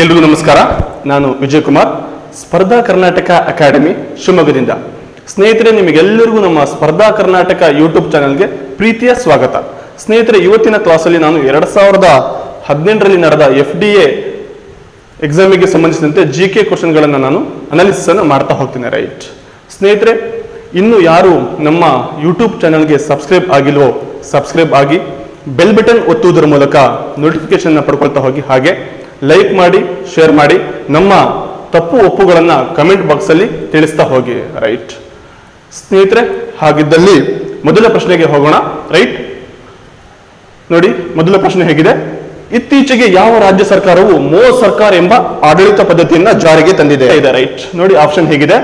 ಎಲ್ರಿಗೂ ನಮಸ್ಕಾರ. ನಾನು ವಿಜಯ್ ಕುಮಾರ್ ಸ್ಪರ್ಧಾ ಕರ್ನಾಟಕ ಅಕಾಡೆಮಿ ಶಿವಮೊಗ್ಗದಿಂದ. ಸ್ನೇಹಿತರೆ ನಿಮಗೆಲ್ಲರಿಗೂ ನಮ್ಮ ಸ್ಪರ್ಧಾ ಕರ್ನಾಟಕ ಯೂಟ್ಯೂಬ್ ಚಾನೆಲ್ಗೆ ಪ್ರೀತಿಯ ಸ್ವಾಗತ. ಸ್ನೇಹಿತರೆ, ಇವತ್ತಿನ ಕ್ಲಾಸಲ್ಲಿ ನಾನು ಎರಡ್ ಸಾವಿರದ ಹದಿನೆಂಟರಲ್ಲಿ ನಡೆದ ಎಫ್ ಡಿ ಎ ಎಕ್ಸಾಮಿಗೆ ಸಂಬಂಧಿಸಿದಂತೆ ಜಿ ಕೆ ಕ್ವಶನ್ಗಳನ್ನು ನಾನು ಅನಾಲಿಸಿಸ್ ಅನ್ನು ಮಾಡ್ತಾ ಹೋಗ್ತೀನಿ ರೈಟ್ ಸ್ನೇಹಿತರೆ, ಇನ್ನು ಯಾರು ನಮ್ಮ ಯೂಟ್ಯೂಬ್ ಚಾನಲ್ಗೆ ಸಬ್ಸ್ಕ್ರೈಬ್ ಆಗಿಲ್ವೋ ಸಬ್ಸ್ಕ್ರೈಬ್ ಆಗಿ ಬೆಲ್ ಬಟನ್ ಒತ್ತುವುದರ ಮೂಲಕ ನೋಟಿಫಿಕೇಶನ್ ಪಡ್ಕೊಳ್ತಾ ಹೋಗಿ. ಹಾಗೆ ಲೈಕ್ ಮಾಡಿ ಶೇರ್ ಮಾಡಿ, ನಮ್ಮ ತಪ್ಪು ಒಪ್ಪುಗಳನ್ನು ಕಮೆಂಟ್ ಬಾಕ್ಸಲ್ಲಿ ತಿಳಿಸ್ತಾ ಹೋಗಿ ರೈಟ್ ಸ್ನೇಹಿತರೆ, ಹಾಗಿದ್ದಲ್ಲಿ ಮೊದಲ ಪ್ರಶ್ನೆಗೆ ಹೋಗೋಣ ರೈಟ್ ನೋಡಿ, ಮೊದಲ ಪ್ರಶ್ನೆ ಹೇಗಿದೆ. ಇತ್ತೀಚೆಗೆ ಯಾವ ರಾಜ್ಯ ಸರ್ಕಾರವು ಮೋ ಸರ್ಕಾರ ಎಂಬ ಆಡಳಿತ ಪದ್ಧತಿಯನ್ನ ಜಾರಿಗೆ ತಂದಿದೆ? ರೈಟ್ ನೋಡಿ ಆಪ್ಷನ್ ಹೇಗಿದೆ.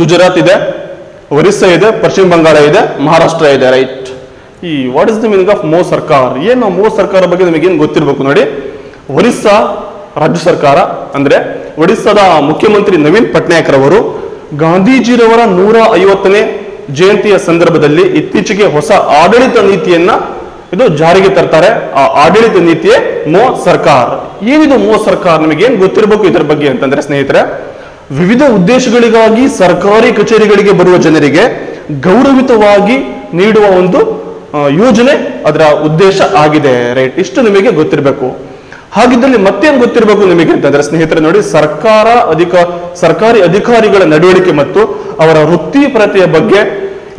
ಗುಜರಾತ್ ಇದೆ, ಒರಿಸ್ಸಾ ಇದೆ, ಪಶ್ಚಿಮ ಬಂಗಾಳ ಇದೆ, ಮಹಾರಾಷ್ಟ್ರ ಇದೆ ರೈಟ್ ಈ what is the meaning of ಮೋ ಸರ್ಕಾರ? ಏನು ಮೋ ಸರ್ಕಾರ ಬಗ್ಗೆ ನಿಮಗೆ ಏನು ಗೊತ್ತಿರಬೇಕು ನೋಡಿ. ಒರಿಸ್ಸಾ ರಾಜ್ಯ ಸರ್ಕಾರ, ಅಂದ್ರೆ ಒಡಿಸ್ಸಾದ ಮುಖ್ಯಮಂತ್ರಿ ನವೀನ್ ಪಟ್ನಾಯಕ್ ರವರು ಗಾಂಧೀಜಿರವರ ನೂರ ಐವತ್ತನೇ ಜಯಂತಿಯ ಸಂದರ್ಭದಲ್ಲಿ ಇತ್ತೀಚೆಗೆ ಹೊಸ ಆಡಳಿತ ನೀತಿಯನ್ನ ಇದು ಜಾರಿಗೆ ತರ್ತಾರೆ. ಆ ಆಡಳಿತ ನೀತಿಯೇ ಮೋ ಸರ್ಕಾರ. ಏನಿದು ಮೋ ಸರ್ಕಾರ ನಿಮಗೆ ಏನ್ ಗೊತ್ತಿರಬೇಕು ಇದರ ಬಗ್ಗೆ ಅಂತಂದ್ರೆ ಸ್ನೇಹಿತರೆ, ವಿವಿಧ ಉದ್ದೇಶಗಳಿಗಾಗಿ ಸರ್ಕಾರಿ ಕಚೇರಿಗಳಿಗೆ ಬರುವ ಜನರಿಗೆ ಗೌರವಿತವಾಗಿ ನೀಡುವ ಒಂದು ಯೋಜನೆ ಅದರ ಉದ್ದೇಶ ಆಗಿದೆ. ರೈಟ್, ಇಷ್ಟು ನಿಮಗೆ ಗೊತ್ತಿರಬೇಕು. ಹಾಗಿದ್ದಲ್ಲಿ ಮತ್ತೇನು ಗೊತ್ತಿರಬೇಕು ನಿಮಗೆ ಅಂತಂದ್ರೆ ಸ್ನೇಹಿತರೆ ನೋಡಿ, ಸರ್ಕಾರ ಅಧಿಕ, ಸರ್ಕಾರಿ ಅಧಿಕಾರಿಗಳ ನಡವಳಿಕೆ ಮತ್ತು ಅವರ ವೃತ್ತಿ ಪ್ರತಿಯ ಬಗ್ಗೆ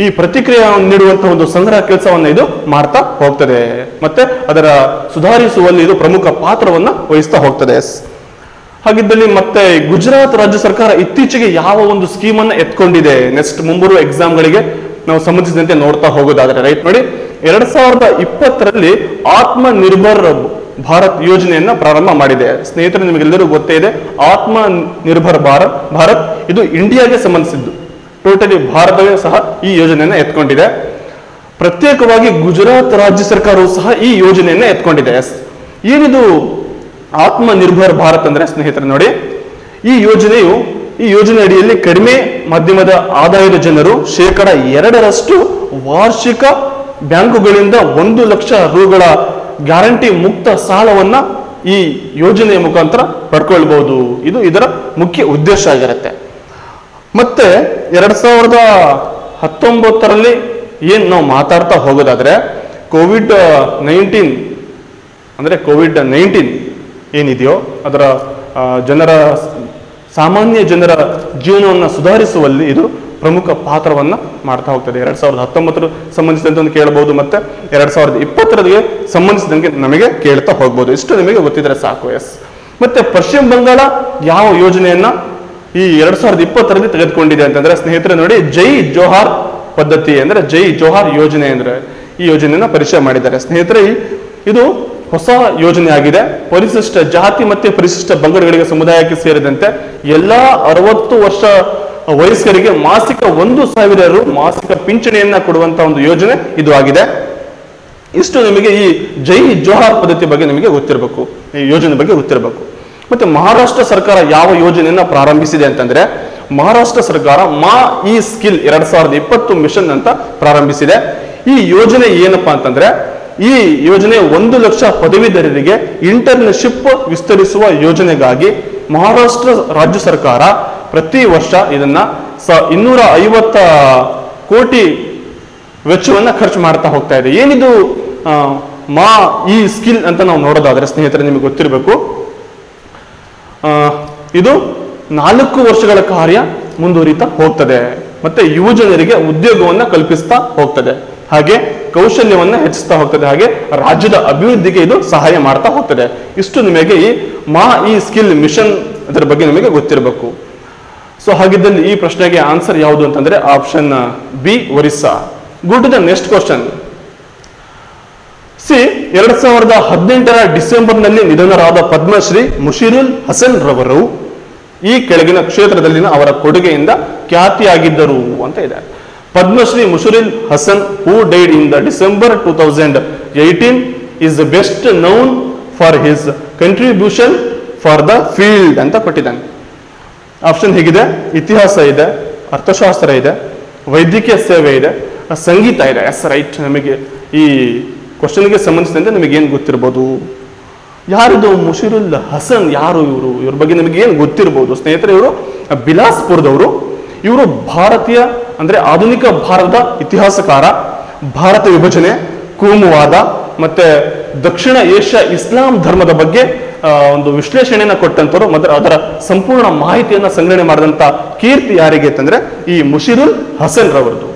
ಈ ಪ್ರತಿಕ್ರಿಯೆಯನ್ನು ನೀಡುವಂತಹ ಒಂದು ಸಂಗ್ರಹ ಕೆಲಸವನ್ನು ಇದು ಮಾಡ್ತಾ ಹೋಗ್ತದೆ. ಮತ್ತೆ ಅದರ ಸುಧಾರಿಸುವಲ್ಲಿ ಇದು ಪ್ರಮುಖ ಪಾತ್ರವನ್ನ ವಹಿಸ್ತಾ ಹೋಗ್ತದೆ. ಹಾಗಿದ್ದಲ್ಲಿ ಮತ್ತೆ ಗುಜರಾತ್ ರಾಜ್ಯ ಸರ್ಕಾರ ಇತ್ತೀಚೆಗೆ ಯಾವ ಒಂದು ಸ್ಕೀಮ್ ಅನ್ನ ಎತ್ಕೊಂಡಿದೆ? ನೆಕ್ಸ್ಟ್ ಮುಂಬರುವ ಎಕ್ಸಾಮ್ಗಳಿಗೆ ನಾವು ಸಂಬಂಧಿಸಿದಂತೆ ನೋಡ್ತಾ ಹೋಗೋದಾದ್ರೆ ರೈಟ್ ನೋಡಿ, ಎರಡ್ ಸಾವಿರದ ಇಪ್ಪತ್ತರಲ್ಲಿ ಆತ್ಮ ನಿರ್ಭರ್ ಭಾರತ್ ಯೋಜನೆಯನ್ನ ಪ್ರಾರಂಭ ಮಾಡಿದೆ. ಸ್ನೇಹಿತರೆ ನಿಮಗೆಲ್ಲರೂ ಗೊತ್ತೇ ಇದೆ ಆತ್ಮ ನಿರ್ಭರ್ ಭಾರತ್ ಭಾರತ್ ಇದು ಇಂಡಿಯಾಗೆ ಸಂಬಂಧಿಸಿದ್ದು. ಟೋಟಲಿ ಭಾರತವೇ ಸಹ ಈ ಯೋಜನೆಯನ್ನ ಎತ್ಕೊಂಡಿದೆ. ಪ್ರತ್ಯೇಕವಾಗಿ ಗುಜರಾತ್ ರಾಜ್ಯ ಸರ್ಕಾರವು ಸಹ ಈ ಯೋಜನೆಯನ್ನ ಎತ್ಕೊಂಡಿದೆ. ಏನಿದು ಆತ್ಮ ನಿರ್ಭರ್ ಭಾರತ್ ಅಂದ್ರೆ ಸ್ನೇಹಿತರೆ ನೋಡಿ, ಈ ಯೋಜನೆಯು, ಈ ಯೋಜನೆ ಅಡಿಯಲ್ಲಿ ಕಡಿಮೆ ಮಧ್ಯಮದ ಆದಾಯದ ಜನರು ಶೇಕಡ ಎರಡರಷ್ಟು ವಾರ್ಷಿಕ ಬ್ಯಾಂಕುಗಳಿಂದ ಒಂದು ಲಕ್ಷ ರುಗಳ ಗ್ಯಾರಂಟಿ ಮುಕ್ತ ಸಾಲವನ್ನ ಈ ಯೋಜನೆಯ ಮುಖಾಂತರ ಪಡ್ಕೊಳ್ಬಹುದು. ಇದು ಇದರ ಮುಖ್ಯ ಉದ್ದೇಶ ಆಗಿರುತ್ತೆ. ಮತ್ತೆ ಎರಡ್ ಸಾವಿರದ ಹತ್ತೊಂಬತ್ತರಲ್ಲಿ ಏನು ನಾವು ಮಾತಾಡ್ತಾ ಹೋಗೋದಾದ್ರೆ, ಕೋವಿಡ್ ನೈನ್ಟೀನ್, ಅಂದ್ರೆ ಕೋವಿಡ್ ನೈನ್ಟೀನ್ ಏನಿದೆಯೋ ಅದರ ಜನರ, ಸಾಮಾನ್ಯ ಜನರ ಜೀವನವನ್ನು ಸುಧಾರಿಸುವಲ್ಲಿ ಇದು ಪ್ರಮುಖ ಪಾತ್ರವನ್ನ ಮಾಡ್ತಾ ಹೋಗ್ತದೆ. ಎರಡು ಸಾವಿರದ ಹತ್ತೊಂಬತ್ತರ ಸಂಬಂಧಿಸಿದಂತೆ ಒಂದು ಕೇಳಬಹುದು ಮತ್ತೆ ಎರಡ್ ಸಾವಿರದ ಇಪ್ಪತ್ತರದಿಗೆ ಸಂಬಂಧಿಸಿದಂಗೆ ನಮಗೆ ಕೇಳ್ತಾ ಹೋಗ್ಬೋದು. ಇಷ್ಟು ನಿಮಗೆ ಗೊತ್ತಿದ್ರೆ ಸಾಕು, ಎಸ್. ಮತ್ತೆ ಪಶ್ಚಿಮ ಬಂಗಾಳ ಯಾವ ಯೋಜನೆಯನ್ನ ಈ ಎರಡ್ ಸಾವಿರದ ಇಪ್ಪತ್ತರಲ್ಲಿ ತೆಗೆದುಕೊಂಡಿದೆ ಅಂತಂದ್ರೆ ಸ್ನೇಹಿತರೆ ನೋಡಿ, ಜೈ ಜೋಹಾರ್ ಪದ್ಧತಿ ಅಂದ್ರೆ ಜೈ ಜೋಹಾರ್ ಯೋಜನೆ ಅಂದ್ರೆ ಈ ಯೋಜನೆಯನ್ನ ಪರಿಚಯ ಮಾಡಿದ್ದಾರೆ. ಸ್ನೇಹಿತರೆ ಇದು ಹೊಸ ಯೋಜನೆ ಆಗಿದೆ. ಪರಿಶಿಷ್ಟ ಜಾತಿ ಮತ್ತೆ ಪರಿಶಿಷ್ಟ ಬಂಗಡಗಳಿಗೆ ಸಮುದಾಯಕ್ಕೆ ಸೇರಿದಂತೆ ಎಲ್ಲಾ ಅರವತ್ತು ವರ್ಷ ವಯಸ್ಕರಿಗೆ ಮಾಸಿಕ ಒಂದು ಸಾವಿರ ರು ಮಾಸಿಕ ಪಿಂಚಣಿಯನ್ನ ಕೊಡುವಂತ ಒಂದು ಯೋಜನೆ ಇದು ಆಗಿದೆ. ಇಷ್ಟು ನಿಮಗೆ ಈ ಜೈ ಜೋಹಾರ್ ಪದ್ಧತಿ ಬಗ್ಗೆ ನಿಮಗೆ ಗೊತ್ತಿರಬೇಕು. ಈ ಯೋಜನೆ ಬಗ್ಗೆ ಗೊತ್ತಿರಬೇಕು. ಮತ್ತೆ ಮಹಾರಾಷ್ಟ್ರ ಸರ್ಕಾರ ಯಾವ ಯೋಜನೆಯನ್ನ ಪ್ರಾರಂಭಿಸಿದೆ ಅಂತಂದ್ರೆ, ಮಹಾರಾಷ್ಟ್ರ ಸರ್ಕಾರ ಮಾ ಈ ಸ್ಕಿಲ್ ಎರಡ್ ಸಾವಿರದ ಇಪ್ಪತ್ತು ಮಿಷನ್ ಅಂತ ಪ್ರಾರಂಭಿಸಿದೆ. ಈ ಯೋಜನೆ ಏನಪ್ಪಾ ಅಂತಂದ್ರೆ, ಈ ಯೋಜನೆ ಒಂದು ಲಕ್ಷ ಪದವೀಧರರಿಗೆ ಇಂಟರ್ನ್ಶಿಪ್ ವಿಸ್ತರಿಸುವ ಯೋಜನೆಗಾಗಿ ಮಹಾರಾಷ್ಟ್ರ ರಾಜ್ಯ ಸರ್ಕಾರ ಪ್ರತಿ ವರ್ಷ ಇದನ್ನ ಸ ಇನ್ನೂರ ಐವತ್ತ ಕೋಟಿ ವೆಚ್ಚವನ್ನ ಖರ್ಚು ಮಾಡ್ತಾ ಹೋಗ್ತಾ ಇದೆ. ಏನಿದು ಮಾ, ಈ ಸ್ಕಿಲ್ ಅಂತ ನಾವು ನೋಡೋದಾದ್ರೆ ಸ್ನೇಹಿತರೆ ನಿಮಗೆ ಗೊತ್ತಿರಬೇಕು. ಇದು ನಾಲ್ಕು ವರ್ಷಗಳ ಕಾರ್ಯ ಮುಂದುವರಿತಾ ಹೋಗ್ತದೆ. ಮತ್ತೆ ಯುವ ಜನರಿಗೆ ಉದ್ಯೋಗವನ್ನ ಕಲ್ಪಿಸ್ತಾ ಹೋಗ್ತದೆ. ಹಾಗೆ ಕೌಶಲ್ಯವನ್ನ ಹೆಚ್ಚಿಸ್ತಾ ಹೋಗ್ತದೆ. ಹಾಗೆ ರಾಜ್ಯದ ಅಭಿವೃದ್ಧಿಗೆ ಇದು ಸಹಾಯ ಮಾಡ್ತಾ ಹೋಗ್ತದೆ. ಇಷ್ಟು ನಿಮಗೆ ಈ ಮಾ, ಈ ಸ್ಕಿಲ್ ಮಿಷನ್ ಅದರ ಬಗ್ಗೆ ನಿಮಗೆ ಗೊತ್ತಿರಬೇಕು. ಸೊ ಹಾಗಿದ್ದಲ್ಲಿ ಈ ಪ್ರಶ್ನೆಗೆ ಆನ್ಸರ್ ಯಾವುದು ಅಂತಂದ್ರೆ option B Orissa. Good the next question C ಎರಡ್ ಸಾವಿರದ ಹದಿನೆಂಟರ ಡಿಸೆಂಬರ್ನಲ್ಲಿ ನಿಧನರಾದ ಪದ್ಮಶ್ರೀ ಮುಷಿರುಲ್ ಹಸನ್ ರವರು ಈ ಕೆಳಗಿನ ಕ್ಷೇತ್ರದಲ್ಲಿನ ಅವರ ಕೊಡುಗೆಯಿಂದ ಖ್ಯಾತಿಯಾಗಿದ್ದರು ಅಂತ ಇದೆ. Padmashri Mushirul Hasan who died in the December two thousand eighteen is the best known for his contribution for the field ಅಂತ ಕೊಟ್ಟಿದ್ದಾನೆ. ಆಪ್ಷನ್ ಹೇಗಿದೆ. ಇತಿಹಾಸ ಇದೆ, ಅರ್ಥಶಾಸ್ತ್ರ ಇದೆ, ವೈದ್ಯಕೀಯ ಸೇವೆ ಇದೆ ಸಂಗೀತ ಇದೆ. ಎಸ್ ರೈಟ್ ನಮಗೆ ಈ ಕ್ವಶನ್ಗೆ ಸಂಬಂಧಿಸಿದಂತೆ ನಿಮಗೆ ಏನು ಗೊತ್ತಿರ್ಬೋದು? ಯಾರಿದು ಮುಷಿರುಲ್ ಹಸನ್ ಯಾರು ಇವರು? ಇವ್ರ ಬಗ್ಗೆ ನಿಮಗೆ ಗೊತ್ತಿರ್ಬೋದು? ಸ್ನೇಹಿತರೆ, ಇವರು ಬಿಲಾಸ್ಪುರದವರು. ಇವರು ಭಾರತೀಯ, ಅಂದ್ರೆ ಆಧುನಿಕ ಭಾರತದ ಇತಿಹಾಸಕಾರ. ಭಾರತ ವಿಭಜನೆ ಕೋಮುವಾದ ಮತ್ತೆ ದಕ್ಷಿಣ ಏಷ್ಯಾ ಇಸ್ಲಾಂ ಧರ್ಮದ ಬಗ್ಗೆ ಒಂದು ವಿಶ್ಲೇಷಣೆಯನ್ನ ಕೊಟ್ಟಂತವರು ಮತ್ತು ಅದರ ಸಂಪೂರ್ಣ ಮಾಹಿತಿಯನ್ನ ಸಂಗ್ರಹಣೆ ಮಾಡಿದಂತ ಕೀರ್ತಿ ಯಾರಿಗೆ ಅಂತಂದ್ರೆ ಈ ಮುಷಿರುಲ್ ಹಸನ್ ರವರದು.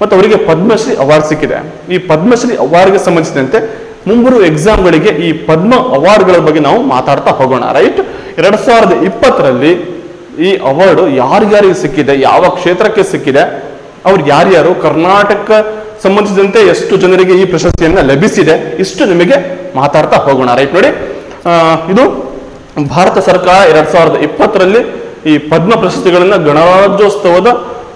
ಮತ್ತು ಅವರಿಗೆ ಪದ್ಮಶ್ರೀ ಅವಾರ್ಡ್ ಸಿಕ್ಕಿದೆ. ಈ ಪದ್ಮಶ್ರೀ ಅವಾರ್ಡ್ಗೆ ಸಂಬಂಧಿಸಿದಂತೆ ಮುಂಬರುವ ಎಕ್ಸಾಮ್ಗಳಿಗೆ ಈ ಪದ್ಮ ಅವಾರ್ಡ್ಗಳ ಬಗ್ಗೆ ನಾವು ಮಾತಾಡ್ತಾ ಹೋಗೋಣ ರೈಟ್ ಎರಡ್ ಸಾವಿರದ ಇಪ್ಪತ್ತರಲ್ಲಿ ಈ ಅವಾರ್ಡ್ ಯಾರ್ಯಾರಿಗೆ ಸಿಕ್ಕಿದೆ, ಯಾವ ಕ್ಷೇತ್ರಕ್ಕೆ ಸಿಕ್ಕಿದೆ, ಅವ್ರು ಯಾರ್ಯಾರು, ಕರ್ನಾಟಕ ಸಂಬಂಧಿಸಿದಂತೆ ಎಷ್ಟು ಜನರಿಗೆ ಈ ಪ್ರಶಸ್ತಿಯನ್ನ ಲಭಿಸಿದೆ, ಇಷ್ಟು ನಿಮಗೆ ಮಾತಾಡ್ತಾ ಹೋಗೋಣ ರೈಟ್ ನೋಡಿ ಇದು ಭಾರತ ಸರ್ಕಾರ ಎರಡ್ ಸಾವಿರದ ಇಪ್ಪತ್ತರಲ್ಲಿ ಈ ಪದ್ಮ ಪ್ರಶಸ್ತಿಗಳನ್ನ ಗಣರಾಜ್ಯೋತ್ಸವದ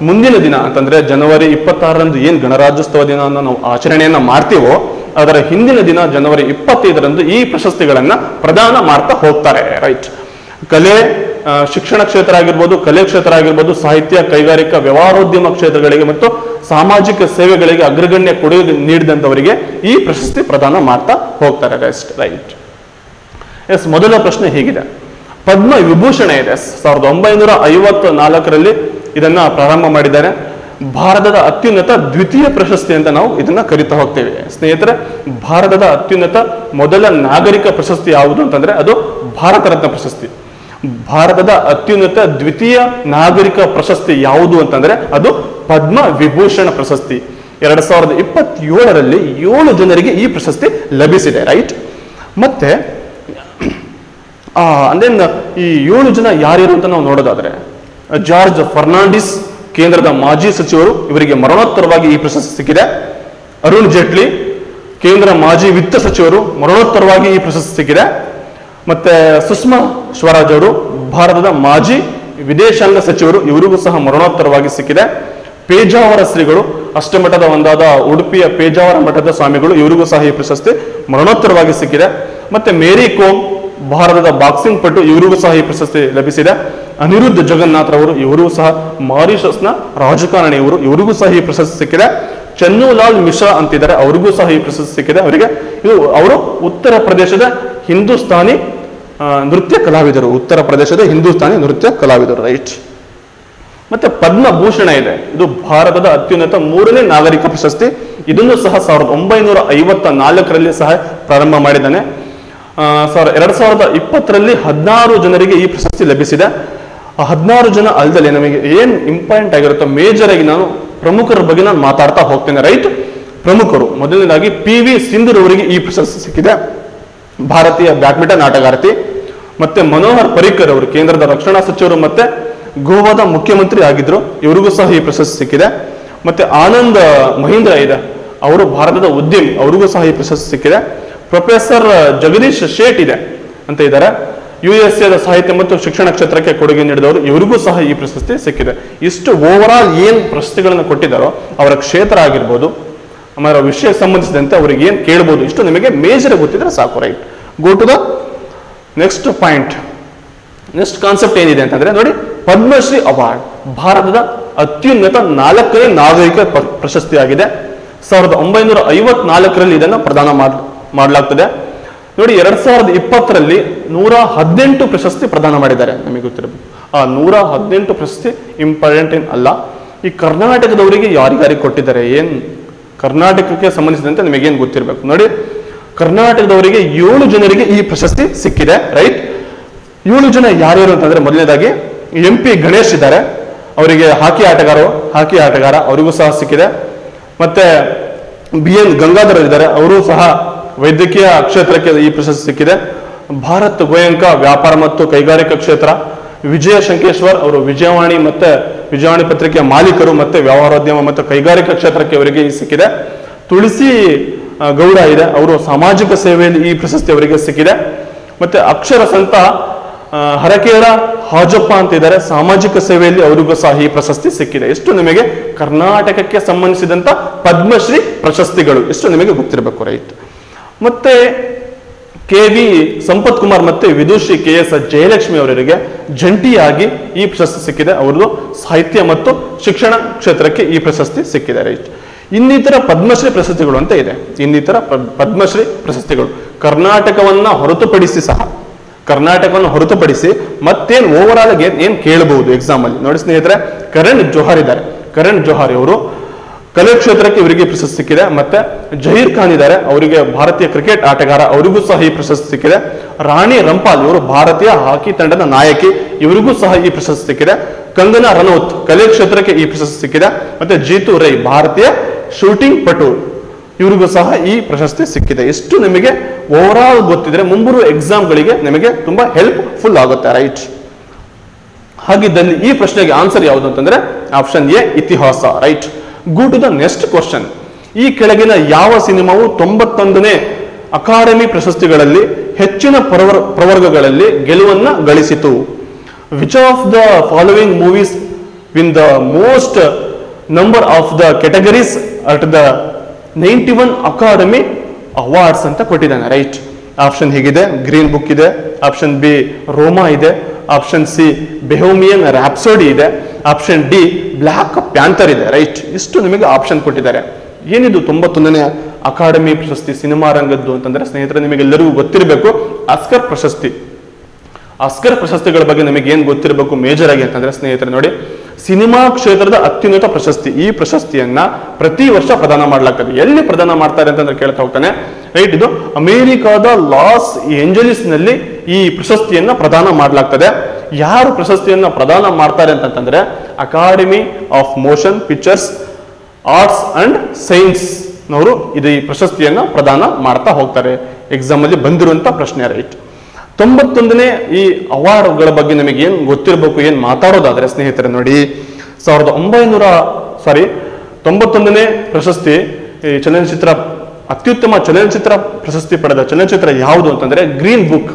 ಮುಂದಿನ ದಿನ, ಅಂತಂದ್ರೆ ಜನವರಿ ಇಪ್ಪತ್ತಾರರಂದು ಏನ್ ಗಣರಾಜ್ಯೋತ್ಸವ ದಿನ ನಾವು ಆಚರಣೆಯನ್ನ ಮಾಡ್ತೀವೋ, ಅದರ ಹಿಂದಿನ ದಿನ ಜನವರಿ ಇಪ್ಪತ್ತೈದರಂದು ಈ ಪ್ರಶಸ್ತಿಗಳನ್ನ ಪ್ರದಾನ ಮಾಡ್ತಾ ಹೋಗ್ತಾರೆ. ರೈಟ್. ಕಲೆ ಶಿಕ್ಷಣ ಕ್ಷೇತ್ರ ಆಗಿರ್ಬೋದು ಕಲೆ ಕ್ಷೇತ್ರ ಆಗಿರ್ಬೋದು ಸಾಹಿತ್ಯ, ಕೈಗಾರಿಕಾ, ವ್ಯವಹಾರೋದ್ಯಮ ಕ್ಷೇತ್ರಗಳಿಗೆ ಮತ್ತು ಸಾಮಾಜಿಕ ಸೇವೆಗಳಿಗೆ ಅಗ್ರಗಣ್ಯ ಕೊಡುಗೆ ನೀಡಿದಂಥವರಿಗೆ ಈ ಪ್ರಶಸ್ತಿ ಪ್ರದಾನ ಮಾಡ್ತಾ ಹೋಗ್ತಾರೆ. Right right. ಎಸ್, ಮೊದಲ ಪ್ರಶ್ನೆ ಹೀಗಿದೆ. ಪದ್ಮ ವಿಭೂಷಣ ಇದೆ. ಸಾವಿರದ ಒಂಬೈನೂರ ಐವತ್ತು ನಾಲ್ಕರಲ್ಲಿ ಇದನ್ನ ಪ್ರಾರಂಭ ಮಾಡಿದ್ದಾರೆ. ಭಾರತದ ಅತ್ಯುನ್ನತ ದ್ವಿತೀಯ ಪ್ರಶಸ್ತಿ ಅಂತ ನಾವು ಇದನ್ನ ಕರಿತಾ ಹೋಗ್ತೇವೆ. ಸ್ನೇಹಿತರೆ, ಭಾರತದ ಅತ್ಯುನ್ನತ ಮೊದಲ ನಾಗರಿಕ ಪ್ರಶಸ್ತಿ ಯಾವುದು ಅಂತಂದ್ರೆ ಅದು ಭಾರತ ರತ್ನ ಪ್ರಶಸ್ತಿ. ಭಾರತದ ಅತ್ಯುನ್ನತ ದ್ವಿತೀಯ ನಾಗರಿಕ ಪ್ರಶಸ್ತಿ ಯಾವುದು ಅಂತಂದ್ರೆ ಅದು ಪದ್ಮ ವಿಭೂಷಣ ಪ್ರಶಸ್ತಿ. ಎರಡ್ ಸಾವಿರದ ಇಪ್ಪತ್ತೇಳರಲ್ಲಿ ಏಳು ಜನರಿಗೆ ಈ ಪ್ರಶಸ್ತಿ ಲಭಿಸಿದೆ, ರೈಟ್? ಮತ್ತೆ ಆ ಅಂದೆನ್ ಈ ಏಳು ಜನ ಯಾರ್ಯಾರು ಅಂತ ನಾವು ನೋಡೋದಾದ್ರೆ, ಜಾರ್ಜ್ ಫರ್ನಾಂಡಿಸ್, ಕೇಂದ್ರದ ಮಾಜಿ ಸಚಿವರು, ಇವರಿಗೆ ಮರಣೋತ್ತರವಾಗಿ ಈ ಪ್ರಶಸ್ತಿ ಸಿಕ್ಕಿದೆ. ಅರುಣ್ ಜೇಟ್ಲಿ ಕೇಂದ್ರ ಮಾಜಿ ವಿತ್ತ ಸಚಿವರು, ಮರಣೋತ್ತರವಾಗಿ ಈ ಪ್ರಶಸ್ತಿ ಸಿಕ್ಕಿದೆ. ಮತ್ತೆ ಸುಷ್ಮಾ ಸ್ವರಾಜ್ ಅವರು, ಭಾರತದ ಮಾಜಿ ವಿದೇಶಾಂಗ ಸಚಿವರು, ಇವರಿಗೂ ಸಹ ಮರಣೋತ್ತರವಾಗಿ ಸಿಕ್ಕಿದೆ. ಪೇಜಾವರ ಶ್ರೀಗಳು ಅಷ್ಟಮಠದ ಒಂದಾದ ಉಡುಪಿಯ ಪೇಜಾವರ ಮಠದ ಸ್ವಾಮಿಗಳು, ಇವರಿಗೂ ಸಹ ಈ ಪ್ರಶಸ್ತಿ ಮರಣೋತ್ತರವಾಗಿ ಸಿಕ್ಕಿದೆ. ಮತ್ತೆ ಮೇರಿ ಕೋಮ್ ಭಾರತದ ಬಾಕ್ಸಿಂಗ್ ಪಟು ಇವರಿಗೂ ಸಹ ಈ ಪ್ರಶಸ್ತಿ ಲಭಿಸಿದೆ. ಅನಿರುದ್ಧ ಜಗನ್ನಾಥ್ ರವರು ಇವರಿಗೂ ಸಹ, ಮಾರಿಷಸ್ನ ರಾಜಕಾರಣಿ ಇವರು ಇವರಿಗೂ ಸಹ ಈ ಪ್ರಶಸ್ತಿ ಸಿಕ್ಕಿದೆ. ಚನ್ನೂಲಾಲ್ ಮಿಶ್ರಾ ಅಂತಿದ್ದಾರೆ, ಅವರಿಗೂ ಸಹ ಈ ಪ್ರಶಸ್ತಿ ಸಿಕ್ಕಿದೆ ಅವರಿಗೆ. ಇದು ಅವರು ಉತ್ತರ ಪ್ರದೇಶದ ಹಿಂದೂಸ್ತಾನಿ ನೃತ್ಯ ಕಲಾವಿದರು. ಉತ್ತರ ಪ್ರದೇಶದ ಹಿಂದೂಸ್ತಾನಿ ನೃತ್ಯ ಕಲಾವಿದರು, ರೈಟ್. ಮತ್ತೆ ಪದ್ಮಭೂಷಣ ಇದೆ. ಇದು ಭಾರತದ ಅತ್ಯುನ್ನತ ಮೂರನೇ ನಾಗರಿಕ ಪ್ರಶಸ್ತಿ. ಇದನ್ನು ಸಹ ಸಾವಿರದ ಒಂಬೈನೂರ ಐವತ್ತ ನಾಲ್ಕರಲ್ಲಿ ಸಹ ಪ್ರಾರಂಭ ಮಾಡಿದ್ದಾನೆ. ಆ, ಸಾವಿರ ಎರಡ್ ಸಾವಿರದ ಇಪ್ಪತ್ತರಲ್ಲಿ ಹದಿನಾರು ಜನರಿಗೆ ಈ ಪ್ರಶಸ್ತಿ ಲಭಿಸಿದೆ. ಆ ಹದಿನಾರು ಜನ ಅಲ್ದಲೆ ನಮಗೆ ಏನ್ ಇಂಪಾರ್ಟೆಂಟ್ ಆಗಿರುತ್ತೋ ಮೇಜರ್ ಆಗಿ ನಾನು ಪ್ರಮುಖರ ಬಗ್ಗೆ ನಾನು ಮಾತಾಡ್ತಾ ಹೋಗ್ತೇನೆ. ರೈಟ್? ಪ್ರಮುಖರು. ಮೊದಲನೇದಾಗಿ ಪಿ ವಿ ಸಿಂಧುರವರಿಗೆ ಈ ಪ್ರಶಸ್ತಿ ಸಿಕ್ಕಿದೆ. ಭಾರತೀಯ ಬ್ಯಾಡ್ಮಿಂಟನ್ ಆಟಗಾರ್ತಿ ಮತ್ತೆ ಮನೋಹರ್ ಪರಿಕರ್ ಅವರು ಕೇಂದ್ರದ ರಕ್ಷಣಾ ಸಚಿವರು ಮತ್ತೆ ಗೋವಾದ ಮುಖ್ಯಮಂತ್ರಿ ಆಗಿದ್ರು. ಇವರಿಗೂ ಸಹ ಈ ಪ್ರಶಸ್ತಿ ಸಿಕ್ಕಿದೆ. ಮತ್ತೆ ಆನಂದ್ ಮಹೀಂದ್ರ ಇದೆ. ಅವರು ಭಾರತದ ಉದ್ಯಮಿ. ಅವರಿಗೂ ಸಹ ಈ ಪ್ರಶಸ್ತಿ ಸಿಕ್ಕಿದೆ. ಪ್ರೊಫೆಸರ್ ಜಗದೀಶ್ ಶೇಟ್ ಇದೆ ಅಂತ ಇದ್ದಾರೆ. ಯು ಎಸ್ ಎದ ಸಾಹಿತ್ಯ ಮತ್ತು ಶಿಕ್ಷಣ ಕ್ಷೇತ್ರಕ್ಕೆ ಕೊಡುಗೆ ನೀಡಿದವರು, ಇವರಿಗೂ ಸಹ ಈ ಪ್ರಶಸ್ತಿ ಸಿಕ್ಕಿದೆ. ಇಷ್ಟು ಓವರ್ ಏನ್ ಪ್ರಶಸ್ತಿಗಳನ್ನು ಕೊಟ್ಟಿದ್ದಾರೋ, ಅವರ ಕ್ಷೇತ್ರ ಆಗಿರ್ಬೋದು, ಆಮೇಲೆ ವಿಷಯಕ್ಕೆ ಸಂಬಂಧಿಸಿದಂತೆ ಅವ್ರಿಗೆ ಏನು ಕೇಳ್ಬೋದು, ಇಷ್ಟು ನಿಮಗೆ ಮೇಜರ್ ಗೊತ್ತಿದ್ರೆ ಸಾಕು right go to the next point next concept ಏನಿದೆ ಅಂತಂದ್ರೆ, ನೋಡಿ ಪದ್ಮಶ್ರೀ ಅವಾರ್ಡ್ ಭಾರತದ ಅತ್ಯುನ್ನತ ನಾಲ್ಕನೇ ನಾಗರಿಕ ಪ- ಪ್ರಶಸ್ತಿ ಆಗಿದೆ ಸಾವಿರದ ಒಂಬೈನೂರ ಐವತ್ನಾಲ್ಕರಲ್ಲಿ ಇದನ್ನು ಪ್ರದಾನ ಮಾಡ್ ಮಾಡಲಾಗ್ತದೆ. ನೋಡಿ, ಎರಡ್ ಸಾವಿರದ ಇಪ್ಪತ್ತರಲ್ಲಿ ನೂರ ಹದಿನೆಂಟು ಪ್ರಶಸ್ತಿ ಪ್ರದಾನ ಮಾಡಿದ್ದಾರೆ. ನಮಗೆ ಗೊತ್ತಿರಬೇಕು. ಆ ನೂರ ಹದಿನೆಂಟು ಪ್ರಶಸ್ತಿ ಇಂಪಾರ್ಟೆಂಟ್ ಏನ್ ಅಲ್ಲ, ಈ ಕರ್ನಾಟಕದವರಿಗೆ ಯಾರಿಗಾರಿಗೆ ಕೊಟ್ಟಿದ್ದಾರೆ? ಏನ್ ಕರ್ನಾಟಕಕ್ಕೆ ಸಂಬಂಧಿಸಿದಂತೆ ನಿಮಗೇನು ಗೊತ್ತಿರಬೇಕು? ನೋಡಿ, ಕರ್ನಾಟಕದವರಿಗೆ ಏಳು ಜನರಿಗೆ ಈ ಪ್ರಶಸ್ತಿ ಸಿಕ್ಕಿದೆ ರೈಟ್ ಏಳು ಜನ ಯಾರ್ಯಾರು ಅಂತಂದ್ರೆ ಮೊದಲನೇದಾಗಿ ಎಂ ಪಿ ಗಣೇಶ್ ಇದ್ದಾರೆ. ಅವರಿಗೆ ಹಾಕಿ ಆಟಗಾರರು ಹಾಕಿ ಆಟಗಾರ ಅವರಿಗೂ ಸಹ ಸಿಕ್ಕಿದೆ. ಮತ್ತೆ ಬಿ ಎನ್ ಗಂಗಾಧರ್ ಇದ್ದಾರೆ. ಅವರು ಸಹ ವೈದ್ಯಕೀಯ ಕ್ಷೇತ್ರಕ್ಕೆ ಈ ಪ್ರಶಸ್ತಿ ಸಿಕ್ಕಿದೆ. ಭಾರತ್ ಗೋಯಂಕ ವ್ಯಾಪಾರ ಮತ್ತು ಕೈಗಾರಿಕಾ ಕ್ಷೇತ್ರ. ವಿಜಯ ಶಂಕೇಶ್ವರ್ ಅವರು ವಿಜಯವಾಣಿ ಮತ್ತೆ ವಿಜಯವಾಣಿ ಪತ್ರಿಕೆಯ ಮಾಲೀಕರು ಮತ್ತೆ ವ್ಯವಹಾರೋದ್ಯಮ ಮತ್ತು ಕೈಗಾರಿಕಾ ಕ್ಷೇತ್ರಕ್ಕೆ ಅವರಿಗೆ ಈ ಸಿಕ್ಕಿದೆ. ತುಳಸಿ ಗೌಡ ಇದೆ. ಅವರು ಸಾಮಾಜಿಕ ಸೇವೆಯಲ್ಲಿ ಈ ಪ್ರಶಸ್ತಿ ಅವರಿಗೆ ಸಿಕ್ಕಿದೆ. ಮತ್ತೆ ಅಕ್ಷರ ಸಂತ ಹರಕೇರ, ಹಾಜಪ್ಪ ಅಂತ ಇದ್ದಾರೆ. ಸಾಮಾಜಿಕ ಸೇವೆಯಲ್ಲಿ ಅವರಿಗೂ ಸಹ ಈ ಪ್ರಶಸ್ತಿ ಸಿಕ್ಕಿದೆ. ಎಷ್ಟು ನಿಮಗೆ ಕರ್ನಾಟಕಕ್ಕೆ ಸಂಬಂಧಿಸಿದಂತ ಪದ್ಮಶ್ರೀ ಪ್ರಶಸ್ತಿಗಳು. ಎಷ್ಟು ನಿಮಗೆ ಗೊತ್ತಿರಬೇಕು ರೈಟ್ ಮತ್ತೆ ಕೆ ವಿ ಸಂಪತ್ ಕುಮಾರ್ ಮತ್ತೆ ವಿದುಷಿ ಕೆ ಎಸ್ ಜಯಲಕ್ಷ್ಮಿ ಅವರಿಗೆ ಜಂಟಿಯಾಗಿ ಈ ಪ್ರಶಸ್ತಿ ಸಿಕ್ಕಿದೆ. ಅವರದು ಸಾಹಿತ್ಯ ಮತ್ತು ಶಿಕ್ಷಣ ಕ್ಷೇತ್ರಕ್ಕೆ ಈ ಪ್ರಶಸ್ತಿ ಸಿಕ್ಕಿದೆ ರೈಟ್ ಇನ್ನಿತರ ಪದ್ಮಶ್ರೀ ಪ್ರಶಸ್ತಿಗಳು ಅಂತ ಇದೆ. ಇನ್ನಿತರ ಪದ್- ಪದ್ಮಶ್ರೀ ಪ್ರಶಸ್ತಿಗಳು. ಕರ್ನಾಟಕವನ್ನ ಹೊರತುಪಡಿಸಿ ಸಹ, ಕರ್ನಾಟಕವನ್ನು ಹೊರತುಪಡಿಸಿ ಮತ್ತೇನು ಓವರ್ ಆಲ್ ಏನ್ ಕೇಳಬಹುದು ಎಕ್ಸಾಮ್ ಅಲ್ಲಿ? ನೋಡಿ ಸ್ನೇಹಿತರೆ, ಕರಣ್ ಜೋಹರ್ ಇದ್ದಾರೆ. ಕರಣ್ ಜೋಹರ್ ಇವರು ಕಲೆ ಕ್ಷೇತ್ರಕ್ಕೆ ಇವರಿಗೆ ಪ್ರಶಸ್ತಿ ಸಿಕ್ಕಿದೆ. ಮತ್ತೆ ಜಹೀರ್ ಖಾನ್ ಇದ್ದಾರೆ. ಅವರಿಗೆ ಭಾರತೀಯ ಕ್ರಿಕೆಟ್ ಆಟಗಾರ ಅವರಿಗೂ ಸಹ ಈ ಪ್ರಶಸ್ತಿ ಸಿಕ್ಕಿದೆ. ರಾಣಿ ರಂಪಾಲ್, ಇವರು ಭಾರತೀಯ ಹಾಕಿ ತಂಡದ ನಾಯಕಿ. ಇವರಿಗೂ ಸಹ ಈ ಪ್ರಶಸ್ತಿ ಸಿಕ್ಕಿದೆ. ಕಂಗನಾ ರನೌತ್ ಕಲೆ ಕ್ಷೇತ್ರಕ್ಕೆ ಈ ಪ್ರಶಸ್ತಿ ಸಿಕ್ಕಿದೆ. ಮತ್ತೆ ಜೀತು ರೈ, ಭಾರತೀಯ ಶೂಟಿಂಗ್ ಪಟು, ಇವರಿಗೂ ಸಹ ಈ ಪ್ರಶಸ್ತಿ ಸಿಕ್ಕಿದೆ. ಎಷ್ಟು ನಿಮಗೆ ಓವರ್ ಆಲ್ ಗೊತ್ತಿದ್ರೆ ಮುಂಬರುವ ಎಕ್ಸಾಮ್ಗಳಿಗೆ ನಿಮಗೆ ತುಂಬಾ ಹೆಲ್ಪ್ಫುಲ್ ಆಗುತ್ತೆ ರೈಟ್ ಹಾಗಿದ್ದಲ್ಲಿ ಈ ಪ್ರಶ್ನೆಗೆ ಆನ್ಸರ್ ಯಾವುದು ಅಂತಂದ್ರೆ ಆಪ್ಷನ್ ಎ ಇತಿಹಾಸ right go to the next question ಈ ಕೆಳಗಿನ ಯಾವ ಸಿನಿಮಾವು ತೊಂಬತ್ತೊಂದನೇ ಅಕಾಡೆಮಿ ಪ್ರಶಸ್ತಿಗಳಲ್ಲಿ, ಹೆಚ್ಚಿನ ಪ್ರವರ್, ಪ್ರವರ್ಗಗಳಲ್ಲಿ ಗೆಲುವನ್ನ ಗಳಿಸಿತು. Which of the following movies win the most number of the categories at the ninety one Academy Awards ಅಂತ ಕೊಟ್ಟಿದ್ದಾನೆ. ರೈಟ್ ಆಪ್ಷನ್ ಹೀಗಿದೆ. ಗ್ರೀನ್ ಬುಕ್ ಇದೆ. ಆಪ್ಷನ್ ಬಿ ರೋಮಾ ಇದೆ. ಆಪ್ಷನ್ ಸಿ ಬೆಹೋಮಿಯನ್ ರ್ಯಾಪ್ಸೋಡಿ ಇದೆ. ಆಪ್ಷನ್ ಡಿ ಬ್ಲ್ಯಾಕ್ ಪ್ಯಾಂಥರ್ ಇದೆ right ಇಷ್ಟು ನಿಮಗೆ option ಕೊಟ್ಟಿದ್ದಾರೆ. ಏನಿದು ತೊಂಬತ್ತೊಂದನೇ ಅಕಾಡೆಮಿ ಪ್ರಶಸ್ತಿ ಸಿನಿಮಾ ರಂಗದ್ದು ಅಂತಂದ್ರೆ ಸ್ನೇಹಿತರೆ, ನಿಮಗೆಲ್ಲರಿಗೂ ಗೊತ್ತಿರಬೇಕು ಆಸ್ಕರ್ ಪ್ರಶಸ್ತಿ. ಆಸ್ಕರ್ ಪ್ರಶಸ್ತಿಗಳ ಬಗ್ಗೆ ನಿಮಗೆ ಏನ್ ಗೊತ್ತಿರಬೇಕು ಮೇಜರ್ ಆಗಿ ಅಂತಂದ್ರೆ ಸ್ನೇಹಿತರೆ ನೋಡಿ, ಸಿನಿಮಾ ಕ್ಷೇತ್ರದ ಅತ್ಯುನ್ನತ ಪ್ರಶಸ್ತಿ. ಈ ಪ್ರಶಸ್ತಿಯನ್ನ ಪ್ರತಿ ವರ್ಷ ಪ್ರದಾನ ಮಾಡಲಾಗ್ತದೆ. ಎಲ್ಲಿ ಪ್ರದಾನ ಮಾಡ್ತಾರೆ ಅಂತಂದ್ರೆ ಕೇಳ್ತಾ ಹೋಗ್ತಾನೆ. ರೈಟ್ ಇದು ಅಮೆರಿಕಾದ ಲಾಸ್ ಏಂಜಲಿಸ್ನಲ್ಲಿ ಈ ಪ್ರಶಸ್ತಿಯನ್ನ ಪ್ರದಾನ ಮಾಡಲಾಗ್ತದೆ. ಯಾರು ಪ್ರಶಸ್ತಿಯನ್ನ ಪ್ರದಾನ ಮಾಡ್ತಾರೆ ಅಂತಂದ್ರೆ Academy of Motion Pictures Arts and Science ನವರು ಇದು ಈ ಪ್ರಶಸ್ತಿಯನ್ನ ಪ್ರದಾನ ಮಾಡ್ತಾ ಹೋಗ್ತಾರೆ. ಎಕ್ಸಾಮ್ ಅಲ್ಲಿ ಬಂದಿರುವಂತ ಪ್ರಶ್ನೆ ರೈಟ್. ತೊಂಬತ್ತೊಂದನೇ ಈ ಅವಾರ್ಡ್ಗಳ ಬಗ್ಗೆ ನಿಮಗೆ ಏನ್ ಗೊತ್ತಿರಬೇಕು, ಏನ್ ಮಾತಾಡೋದಾದ್ರೆ ಸ್ನೇಹಿತರೆ ನೋಡಿ. ಸಾವಿರದ ಒಂಬೈನೂರ ಸಾರಿ ತೊಂಬತ್ತೊಂದನೇ ಪ್ರಶಸ್ತಿ ಈ ಚಲನಚಿತ್ರ, ಅತ್ಯುತ್ತಮ ಚಲನಚಿತ್ರ ಪ್ರಶಸ್ತಿ ಪಡೆದ ಚಲನಚಿತ್ರ ಯಾವುದು ಅಂತಂದ್ರೆ ಗ್ರೀನ್ ಬುಕ್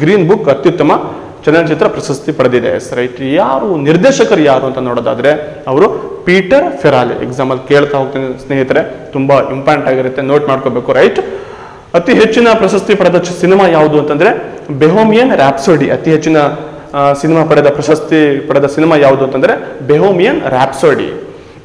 ಗ್ರೀನ್ ಬುಕ್ ಅತ್ಯುತ್ತಮ ಚಲನಚಿತ್ರ ಪ್ರಶಸ್ತಿ ಪಡೆದಿದೆ. ರೈಟ್ ಯಾರು ನಿರ್ದೇಶಕರು ಯಾರು ಅಂತ ನೋಡೋದಾದ್ರೆ, ಅವರು ಪೀಟರ್ ಫೆರಾಲೆ. ಎಕ್ಸಾಮ್ ಅಲ್ಲಿ ಕೇಳ್ತಾ ಹೋಗ್ತೀನಿ ಸ್ನೇಹಿತರೆ, ತುಂಬಾ ಇಂಪಾರ್ಟೆಂಟ್ ಆಗಿರುತ್ತೆ. ನೋಟ್ ಮಾಡ್ಕೋಬೇಕು ರೈಟ್ ಅತಿ ಹೆಚ್ಚಿನ ಪ್ರಶಸ್ತಿ ಪಡೆದ ಸಿನಿಮಾ ಯಾವುದು ಅಂತಂದ್ರೆ ಬೆಹೋಮಿಯನ್ ರ್ಯಾಪ್ಸೋಡಿ ಅತಿ ಹೆಚ್ಚಿನ ಸಿನಿಮಾ ಪಡೆದ ಪ್ರಶಸ್ತಿ ಪಡೆದ ಸಿನಿಮಾ ಯಾವುದು ಅಂತಂದ್ರೆ ಬೆಹೋಮಿಯನ್ ರ್ಯಾಪ್ಸೋಡಿ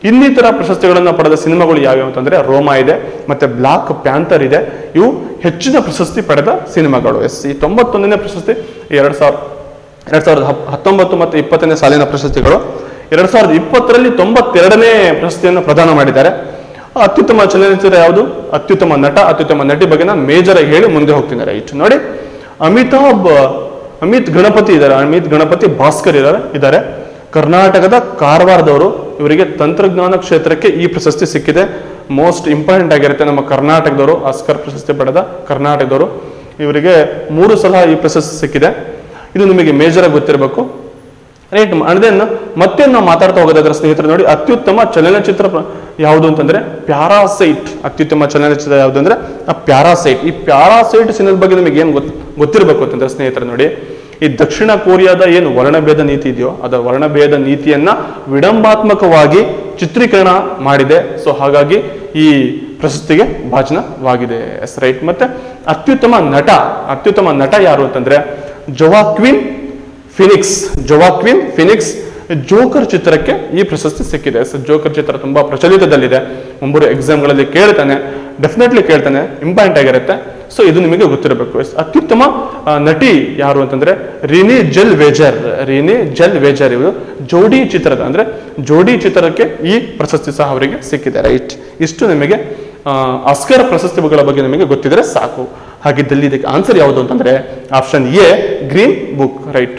ಇನ್ನಿತರ ಪ್ರಶಸ್ತಿಗಳನ್ನ ಪಡೆದ ಸಿನಿಮಾಗಳು ಯಾವ್ಯಾವ ಅಂತಂದ್ರೆ ರೋಮಾ ಇದೆ, ಮತ್ತೆ ಬ್ಲಾಕ್ ಪ್ಯಾಂಥರ್ ಇದೆ. ಇವು ಹೆಚ್ಚಿನ ಪ್ರಶಸ್ತಿ ಪಡೆದ ಸಿನಿಮಾಗಳು. ಎಸ್, ಈ ತೊಂಬತ್ತೊಂದನೇ ಪ್ರಶಸ್ತಿ, ಎರಡ್ ಸಾವಿರ ಎರಡ್ ಸಾವಿರದ ಹತ್ತೊಂಬತ್ತು ಮತ್ತು ಇಪ್ಪತ್ತನೇ ಸಾಲಿನ ಪ್ರಶಸ್ತಿಗಳು. ಎರಡ್ ಸಾವಿರದ ಇಪ್ಪತ್ತರಲ್ಲಿ ತೊಂಬತ್ತೆರಡನೇ ಪ್ರಶಸ್ತಿಯನ್ನು ಪ್ರದಾನ ಮಾಡಿದ್ದಾರೆ. ಅತ್ಯುತ್ತಮ ಚಲನಚಿತ್ರ ಯಾವುದು? ಅತ್ಯುತ್ತಮ ನಟ, ಅತ್ಯುತ್ತಮ ನಟಿ ಬಗ್ಗೆ ಮೇಜರ್ ಆಗಿ ಹೇಳಿ ಮುಂದೆ ಹೋಗ್ತಿದ್ದಾರೆ ಇಷ್ಟು ನೋಡಿ, ಅಮಿತಾಬ್, ಅಮಿತ್ ಗಣಪತಿ ಇದ್ದಾರೆ. ಅಮಿತ್ ಗಣಪತಿ ಭಾಸ್ಕರ್ ಇದ್ದಾರೆ ಇದ್ದಾರೆ. ಕರ್ನಾಟಕದ ಕಾರವಾರದವರು, ಇವರಿಗೆ ತಂತ್ರಜ್ಞಾನ ಕ್ಷೇತ್ರಕ್ಕೆ ಈ ಪ್ರಶಸ್ತಿ ಸಿಕ್ಕಿದೆ. ಮೋಸ್ಟ್ ಇಂಪಾರ್ಟೆಂಟ್ ಆಗಿರುತ್ತೆ ನಮ್ಮ ಕರ್ನಾಟಕದವರು, ಆಸ್ಕರ್ ಪ್ರಶಸ್ತಿ ಪಡೆದ ಕರ್ನಾಟಕದವರು. ಇವರಿಗೆ ಮೂರು ಸಲ ಈ ಪ್ರಶಸ್ತಿ ಸಿಕ್ಕಿದೆ. ಇದು ನಿಮಗೆ ಮೇಜರ್ ಆಗಿ ಗೊತ್ತಿರಬೇಕು ರೈಟ್ ದೆನ್ ಮತ್ತೆ ನಾವು ಮಾತಾಡ್ತಾ ಹೋಗೋದಾದ್ರೆ ಸ್ನೇಹಿತರು ನೋಡಿ, ಅತ್ಯುತ್ತಮ ಚಲನಚಿತ್ರ ಯಾವುದು ಅಂತಂದ್ರೆ ಪ್ಯಾರಾಸೈಟ್. ಅತ್ಯುತ್ತಮ ಚಲನಚಿತ್ರ ಯಾವುದು ಅಂದ್ರೆ, ಆ ಪ್ಯಾರಾಸೈಟ್. ಈ ಪ್ಯಾರಾಸೈಟ್ ಸಿನಿಮಾ ಬಗ್ಗೆ ನಿಮಗೆ ಏನು ಗೊತ್ ಗೊತ್ತಿರಬೇಕು ಅಂತಂದ್ರೆ ಸ್ನೇಹಿತರು ನೋಡಿ, ಈ ದಕ್ಷಿಣ ಕೊರಿಯಾದ ಏನು ವರ್ಣಭೇದ ನೀತಿ ಇದೆಯೋ, ಅದ ವರ್ಣಭೇದ ನೀತಿಯನ್ನ ವಿಡಂಬಾತ್ಮಕವಾಗಿ ಚಿತ್ರೀಕರಣ ಮಾಡಿದೆ. ಸೊ ಹಾಗಾಗಿ ಈ ಪ್ರಶಸ್ತಿಗೆ ಭಾಜನವಾಗಿದೆ. ಎಸ್ ರೈಟ್ ಮತ್ತೆ ಅತ್ಯುತ್ತಮ ನಟ ಅತ್ಯುತ್ತಮ ನಟ ಯಾರು ಅಂತಂದ್ರೆ Joaquin Phoenix Joaquin Phoenix Joker ಚಿತ್ರಕ್ಕೆ ಈ ಪ್ರಶಸ್ತಿ ಸಿಕ್ಕಿದೆ. ಸೊ ಜೋಕರ್ ಚಿತ್ರ ತುಂಬಾ ಪ್ರಚಲಿತದಲ್ಲಿದೆ. ಒಂಬರು ಎಕ್ಸಾಮ್ಗಳಲ್ಲಿ ಕೇಳ್ತಾನೆ ಡೆಫಿನೆಟ್ಲಿ ಕೇಳ್ತಾನೆ ಇಂಪಾರ್ಟೆಂಟ್ ಆಗಿರುತ್ತೆ. ಸೊ ಇದು ನಿಮಗೆ ಗೊತ್ತಿರಬೇಕು. ಅತ್ಯುತ್ತಮ ನಟಿ ಯಾರು ಅಂತಂದ್ರೆ Renee Zellweger Renee Zellweger ಇವರು ಜೋಡಿ ಚಿತ್ರದ, ಅಂದ್ರೆ ಜೋಡಿ ಚಿತ್ರಕ್ಕೆ ಈ ಪ್ರಶಸ್ತಿ ಸಹ ಅವರಿಗೆ ಸಿಕ್ಕಿದೆ. ರೈಟ್ ಇಷ್ಟು ನಿಮಗೆ ಆಸ್ಕರ್ ಪ್ರಶಸ್ತಿಗಳ ಬಗ್ಗೆ ನಿಮಗೆ ಗೊತ್ತಿದ್ರೆ ಸಾಕು. ಹಾಗಿದ್ದಲ್ಲಿ ಇದಕ್ಕೆ ಆನ್ಸರ್ ಯಾವುದು ಅಂತಂದ್ರೆ option A Green Book right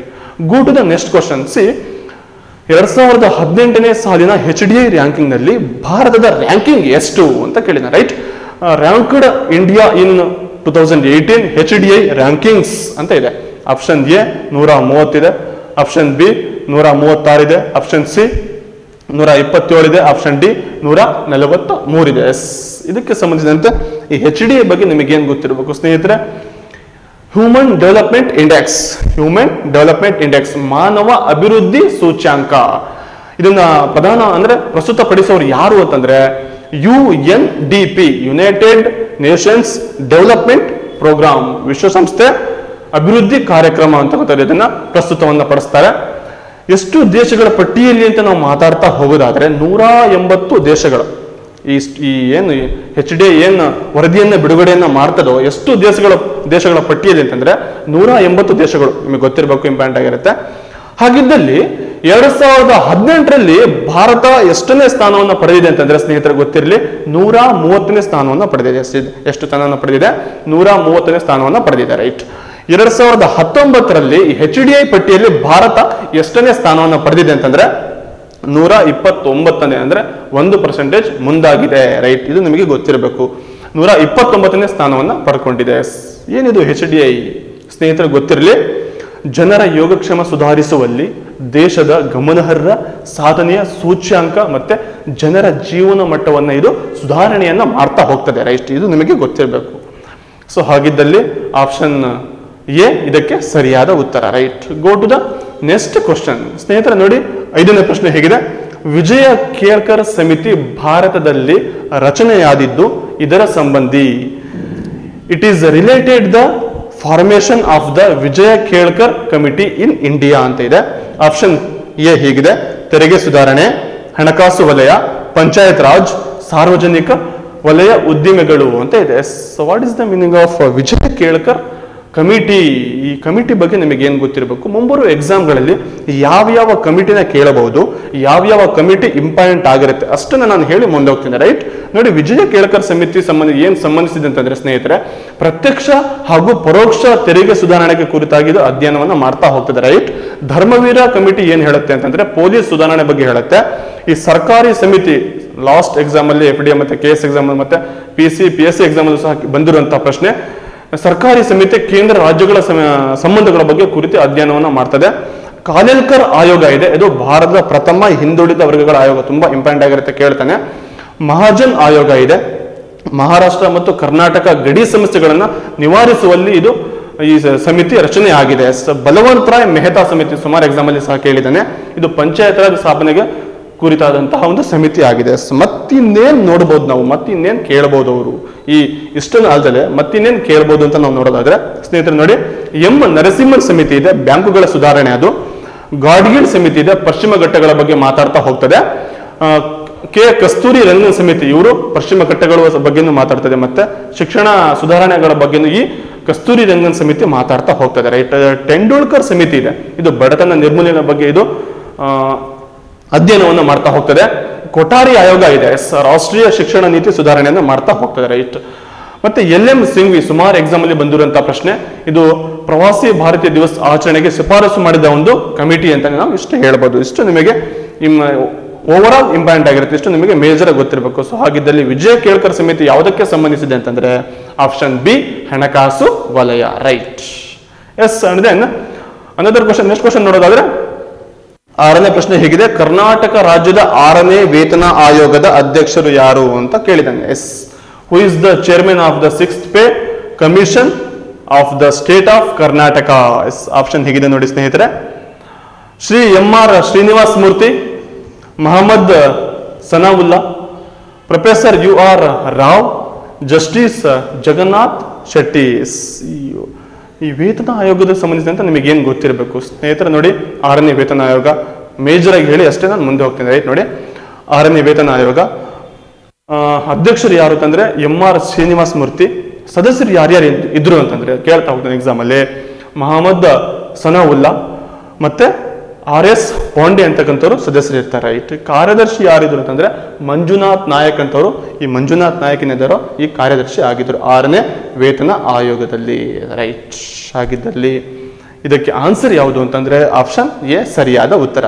go to the next question C ಎರಡ್ ಸಾವಿರದ ಹದಿನೆಂಟನೇ ಸಾಲಿನ ಹೆಚ್ ಡಿ ಐ ರ್ಯಾಂಕಿಂಗ್ನಲ್ಲಿ ಭಾರತದ ರ್ಯಾಂಕಿಂಗ್ ಎಷ್ಟು ಅಂತ ಕೇಳಿದ right ranked India in two thousand eighteen H D I rankings ಅಂತ ಇದೆ. ಆಪ್ಷನ್ ಎ ನೂರ ಮೂವತ್ತಿದೆ ಆಪ್ಷನ್ ಬಿ ನೂರ ಮೂವತ್ತಾರಿದೆ ಆಪ್ಷನ್ ಸಿ ನೂರ ಇಪ್ಪತ್ತೇಳಿದೆ ಆಪ್ಷನ್ ಡಿ ನೂರ ನಲವತ್ತ ಮೂರಿದೆ ಎಸ್ ಇದಕ್ಕೆ ಸಂಬಂಧಿಸಿದಂತೆ ಈ ಎಚ್ ಡಿ ಬಗ್ಗೆ ನಿಮಗೆ ಏನು ಗೊತ್ತಿರಬೇಕು ಸ್ನೇಹಿತರೆ? Human Development Index Human Development Index ಮಾನವ ಅಭಿವೃದ್ಧಿ ಸೂಚ್ಯಾಂಕ. ಇದನ್ನ ಪ್ರಧಾನ ಅಂದ್ರೆ ಪ್ರಸ್ತುತಪಡಿಸೋರು ಯಾರು ಅಂತಂದ್ರೆ U N D P United Nations Development Programme ವಿಶ್ವಸಂಸ್ಥೆ ಅಭಿವೃದ್ಧಿ ಕಾರ್ಯಕ್ರಮ ಅಂತ ಗೊತ್ತಾರೆ ಇದನ್ನ ಪ್ರಸ್ತುತವನ್ನ ಪಡಿಸ್ತಾರೆ. ಎಷ್ಟು ದೇಶಗಳ ಪಟ್ಟಿಯಲ್ಲಿ ಅಂತ ನಾವು ಮಾತಾಡ್ತಾ ಹೋಗೋದಾದ್ರೆ ನೂರ ಎಂಬತ್ತು ದೇಶಗಳು. ಈ ಈ ಏನು ಎಚ್ ಡಿ ಏನು ವರದಿಯನ್ನ, ಬಿಡುಗಡೆಯನ್ನ ಮಾಡ್ತದೋ, ಎಷ್ಟು ದೇಶಗಳ ದೇಶಗಳ ಪಟ್ಟಿಯಲ್ಲಿ ಅಂತಂದ್ರೆ ನೂರ ಎಂಬತ್ತು ದೇಶಗಳು ನಿಮಗೆ ಗೊತ್ತಿರಬೇಕು ಇಂಪಾರ್ಟೆಂಟ್ ಆಗಿರುತ್ತೆ. ಹಾಗಿದ್ದಲ್ಲಿ ಎರಡ್ ಸಾವಿರದ ಹದಿನೆಂಟರಲ್ಲಿ ಭಾರತ ಎಷ್ಟನೇ ಸ್ಥಾನವನ್ನು ಪಡೆದಿದೆ ಅಂತಂದ್ರೆ ಸ್ನೇಹಿತರು ಗೊತ್ತಿರಲಿ, ನೂರ ಮೂವತ್ತನೇ ಸ್ಥಾನವನ್ನು ಪಡೆದಿದೆ. ಎಷ್ಟು ಸ್ಥಾನವನ್ನು ಪಡೆದಿದೆ? ನೂರ ಮೂವತ್ತನೇ ಸ್ಥಾನವನ್ನು ಪಡೆದಿದೆ, ರೈಟ್. ಎರಡ್ ಸಾವಿರದ ಹತ್ತೊಂಬತ್ತರಲ್ಲಿ ಎಚ್ ಡಿ ಐ ಪಟ್ಟಿಯಲ್ಲಿ ಭಾರತ ಎಷ್ಟನೇ ಸ್ಥಾನವನ್ನು ಪಡೆದಿದೆ ಅಂತಂದ್ರೆ ನೂರ ಇಪ್ಪತ್ತೊಂಬತ್ತನೇ ಅಂದರೆ ಒಂದು ಪರ್ಸೆಂಟೇಜ್ ಮುಂದಾಗಿದೆ ರೈಟ್ ಇದು ನಿಮಗೆ ಗೊತ್ತಿರಬೇಕು. ನೂರ ಇಪ್ಪತ್ತೊಂಬತ್ತನೇ ಸ್ಥಾನವನ್ನ ಪಡ್ಕೊಂಡಿದೆ. ಏನಿದು ಹೆಚ್ ಡಿ ಐ ಸ್ನೇಹಿತರು, ಗೊತ್ತಿರಲಿ? ಜನರ ಯೋಗಕ್ಷೇಮ ಸುಧಾರಿಸುವಲ್ಲಿ ದೇಶದ ಗಮನಾರ್ಹ ಸಾಧನೆಯ ಸೂಚ್ಯಾಂಕ ಮತ್ತೆ ಜನರ ಜೀವನ ಮಟ್ಟವನ್ನ ಇದು ಸುಧಾರಣೆಯನ್ನ ಮಾಡ್ತಾ ಹೋಗ್ತದೆ ರೈಟ್ ಇದು ನಿಮಗೆ ಗೊತ್ತಿರಬೇಕು. ಸೊ ಹಾಗಿದ್ದಲ್ಲಿ ಆಪ್ಷನ್ ಎ, ಇದಕ್ಕೆ ಸರಿಯಾದ ಉತ್ತರ right go to the next question ಸ್ನೇಹಿತರೆ, ನೋಡಿ, ಐದನೇ ಪ್ರಶ್ನೆ ಹೇಗಿದೆ. ವಿಜಯ ಕೇಳ್ಕರ್ ಸಮಿತಿ ಭಾರತದಲ್ಲಿ ರಚನೆಯಾದಿದ್ದು ಇದರ ಸಂಬಂಧಿ. It is related the formation of the Vijay Kelkar committee in India ಅಂತ ಇದೆ. ಆಪ್ಷನ್ ಎ ಹೀಗಿದೆ. ತೆರಿಗೆ ಸುಧಾರಣೆ, ಹಣಕಾಸು ವಲಯ, ಪಂಚಾಯತ್ ರಾಜ್, ಸಾರ್ವಜನಿಕ ವಲಯ ಉದ್ದಿಮೆಗಳು ಅಂತ ಇದೆ. So what is the meaning of Vijay Kelkar committee, ಈ ಕಮಿಟಿ ಬಗ್ಗೆ ನಿಮಗೆ ಏನು ಗೊತ್ತಿರಬೇಕು? ಮುಂಬರುವ ಎಕ್ಸಾಮ್ಗಳಲ್ಲಿ ಯಾವ ಯಾವ ಕಮಿಟಿನ ಕೇಳಬಹುದು, ಯಾವ ಯಾವ ಕಮಿಟಿ ಇಂಪಾರ್ಟೆಂಟ್ ಆಗಿರುತ್ತೆ, ಅಷ್ಟನ್ನು ನಾನು ಹೇಳಿ ಮುಂದೆ ಹೋಗ್ತೀನಿ ರೈಟ್ ನೋಡಿ, ವಿಜಯ ಕೇಳಕರ್ ಸಮಿತಿ ಸಂಬಂಧ ಏನು ಸಂಬಂಧಿಸಿದೆ ಅಂತಂದ್ರೆ ಸ್ನೇಹಿತರೆ, ಪ್ರತ್ಯಕ್ಷ ಹಾಗೂ ಪರೋಕ್ಷ ತೆರಿಗೆ ಸುಧಾರಣೆಗೆ ಕುರಿತಾಗಿ ಅಧ್ಯಯನವನ್ನು ಮಾಡ್ತಾ ಹೋಗ್ತದೆ ರೈಟ್ ಧರ್ಮವೀರ ಕಮಿಟಿ ಏನು ಹೇಳುತ್ತೆ ಅಂತಂದ್ರೆ ಪೊಲೀಸ್ ಸುಧಾರಣೆ ಬಗ್ಗೆ ಹೇಳುತ್ತೆ. ಈ ಸರ್ಕಾರಿ ಸಮಿತಿ ಲಾಸ್ಟ್ ಎಕ್ಸಾಮ್ ಅಲ್ಲಿ ಎಫ್ ಡಿ ಎ ಮತ್ತೆ ಕೆ ಎಸ್ ಎಕ್ಸಾಮ್ ಮತ್ತೆ P C P S C exam ಸಹ ಬಂದಿರುವಂತಹ ಪ್ರಶ್ನೆ. ಸರ್ಕಾರಿ ಸಮಿತಿ ಕೇಂದ್ರ ರಾಜ್ಯಗಳ ಸಂಬಂಧಗಳ ಬಗ್ಗೆ ಕುರಿತು ಅಧ್ಯಯನವನ್ನು ಮಾಡ್ತದೆ. ಕಾಲೇಲ್ಕರ್ ಆಯೋಗ ಇದೆ. ಇದು ಭಾರತದ ಪ್ರಥಮ ಹಿಂದುಳಿದ ವರ್ಗಗಳ ಆಯೋಗ. ತುಂಬಾ ಇಂಪಾರ್ಟೆಂಟ್ ಆಗಿರುತ್ತೆ ಕೇಳ್ತಾನೆ. ಮಹಾಜನ್ ಆಯೋಗ ಇದೆ. ಮಹಾರಾಷ್ಟ್ರ ಮತ್ತು ಕರ್ನಾಟಕ ಗಡಿ ಸಮಸ್ಯೆಗಳನ್ನು ನಿವಾರಿಸುವಲ್ಲಿ ಇದು ಈ ಸಮಿತಿ ರಚನೆ ಆಗಿದೆ. ಬಲವಂತರಾಯ್ ಮೆಹತಾ ರಾಯ್ ಮೆಹ್ತಾ ಸಮಿತಿ ಸುಮಾರು ಎಕ್ಸಾಮ್ ಅಲ್ಲಿ ಸಹ ಕೇಳಿದ್ದಾನೆ. ಇದು ಪಂಚಾಯತ್ ರಾಜ್ ಸ್ಥಾಪನೆಗೆ ಕುರಿತಾದಂತಹ ಒಂದು ಸಮಿತಿ ಆಗಿದೆ. ಮತ್ತಿನ್ನೇನು ನೋಡ್ಬೋದು ನಾವು? ಮತ್ತಿನ್ನೇನು ಕೇಳ್ಬೋದು ಅವರು? ಈ ಇಷ್ಟನ್ನು ಅಲ್ದಲೆ ಮತ್ತಿನ್ನೇನು ಕೇಳ್ಬೋದು ಅಂತ ನಾವು ನೋಡೋದಾದ್ರೆ, ಸ್ನೇಹಿತರೆ ನೋಡಿ, ಎಂ ನರಸಿಂಹನ್ ಸಮಿತಿ ಇದೆ, ಬ್ಯಾಂಕುಗಳ ಸುಧಾರಣೆ ಅದು. ಗಾಡ್ಗಿಲ್ ಸಮಿತಿ ಇದೆ, ಪಶ್ಚಿಮ ಘಟ್ಟಗಳ ಬಗ್ಗೆ ಮಾತಾಡ್ತಾ ಹೋಗ್ತದೆ. ಕೆ ಕಸ್ತೂರಿ ರಂಗನ್ ಸಮಿತಿ, ಇವರು ಪಶ್ಚಿಮ ಘಟ್ಟಗಳ ಬಗ್ಗೆನೂ ಮಾತಾಡ್ತದೆ ಮತ್ತೆ ಶಿಕ್ಷಣ ಸುಧಾರಣೆಗಳ ಬಗ್ಗೆನೂ ಈ ಕಸ್ತೂರಿ ರಂಗನ್ ಸಮಿತಿ ಮಾತಾಡ್ತಾ ಹೋಗ್ತದೆ. ರೈಟ್ ಟೆಂಡೂಲ್ಕರ್ ಸಮಿತಿ ಇದೆ. ಇದು ಬಡತನ ನಿರ್ಮೂಲನೆ ಬಗ್ಗೆ ಇದು ಅಧ್ಯಯನವನ್ನು ಮಾಡ್ತಾ ಹೋಗ್ತದೆ. ಕೊಠಾರಿ ಆಯೋಗ ಇದೆ. ರಾಷ್ಟ್ರೀಯ ಶಿಕ್ಷಣ ನೀತಿ ಸುಧಾರಣೆಯನ್ನು ಮಾಡ್ತಾ ಹೋಗ್ತದೆ, ರೈಟ್. ಮತ್ತೆ ಎಲ್ ಎಂ ಸಿಂಗ್ವಿ ಸುಮಾರು ಎಕ್ಸಾಮ್ ಅಲ್ಲಿ ಬಂದಿರುವಂತಹ ಪ್ರಶ್ನೆ, ಇದು ಪ್ರವಾಸಿ ಭಾರತೀಯ ದಿವಸ ಆಚರಣೆಗೆ ಶಿಫಾರಸು ಮಾಡಿದ ಒಂದು ಕಮಿಟಿ ಅಂತ ನಾವು ಇಷ್ಟು ಹೇಳ್ಬೋದು. ಇಷ್ಟು ನಿಮಗೆ ಓವರ್ ಆಲ್ ಇಂಪಾರ್ಟೆಂಟ್ ಆಗಿರುತ್ತೆ. ಇಷ್ಟು ನಿಮಗೆ ಮೇಜರ್ ಗೊತ್ತಿರಬೇಕು. ಸೊ ಹಾಗಿದ್ದಲ್ಲಿ ವಿಜಯ ಕೇಳ್ಕರ್ ಸಮಿತಿ ಯಾವುದಕ್ಕೆ ಸಂಬಂಧಿಸಿದೆ ಅಂತಂದ್ರೆ ಆಪ್ಷನ್ ಬಿ ಹಣಕಾಸು ವಲಯ, right. Yes and then another question next question ನೋಡೋದಾದ್ರೆ ಆರನೇ ಪ್ರಶ್ನೆ ಹೇಗಿದೆ. ಕರ್ನಾಟಕ ರಾಜ್ಯದ ಆರನೇ ವೇತನ ಆಯೋಗದ ಅಧ್ಯಕ್ಷರು ಯಾರು ಅಂತ ಕೇಳಿದಂಗೆ. Yes. Who is the chairman of the six pay commission of the state of Karnataka yes. Option ಹೇಗಿದೆ ನೋಡಿ ಸ್ನೇಹಿತರೆ. Shri M R Srinivas Murthy, Mohammed Sanaulla, professor U R Rao, justice Jagannath Shetty. ಈ- ವೇತನ ಆಯೋಗದ ಸಂಬಂಧಿಸಿದಂತೆ ನಿಮಗೆ ಏನು ಗೊತ್ತಿರಬೇಕು? ಸ್ನೇಹಿತರೆ, ನೋಡಿ, ಆರನೇ ವೇತನ ಆಯೋಗ. ಮೇಜರ್ ಆಗಿ ಹೇಳಿ ಅಷ್ಟೇ ನಾನು ಮುಂದೆ ಹೋಗ್ತೀನಿ. ರೈಟ್ ನೋಡಿ. ಆರನೇ ವೇತನ ಆಯೋಗ. ಅಧ್ಯಕ್ಷರು ಯಾರು ಅಂತಂದ್ರೆ ಎಂ ಆರ್ ಶ್ರೀನಿವಾಸ್ ಮೂರ್ತಿ. ಸದಸ್ಯರು ಯಾರ್ಯಾರು ಇದ್- ಇದ್ರು ಅಂತಂದ್ರೆ ಕೇಳ್ತಾ ಹೋಗ್ತೇನೆ ಎಕ್ಸಾಮ್ ಅಲ್ಲಿ. ಮಹಮ್ಮದ್ ಸನಾವುಲ್ಲಾ ಮತ್ತೆ ಆರ್ ಎಸ್ ಪಾಂಡೆ ಅಂತಕ್ಕಂಥವ್ರು ಸದಸ್ಯರು ಇರ್ತಾರೆ. ರೈಟ್ ಕಾರ್ಯದರ್ಶಿ ಯಾರಿದ್ರು ಅಂತಂದ್ರೆ ಮಂಜುನಾಥ್ ನಾಯಕ್ ಅಂತವರು. ಈ ಮಂಜುನಾಥ್ ನಾಯಕ್ ಏನಿದ್ದಾರೋ ಈ ಕಾರ್ಯದರ್ಶಿ ಆಗಿದ್ರು. ಆರನೇ ವೇತನ ಆಯೋಗದಲ್ಲಿ. ರೈಟ್ ಆಗಿದ್ದಲ್ಲಿ. ಇದಕ್ಕೆ ಆನ್ಸರ್ ಯಾವುದು ಅಂತಂದ್ರೆ ಆಪ್ಷನ್ ಎ, ಸರಿಯಾದ ಉತ್ತರ.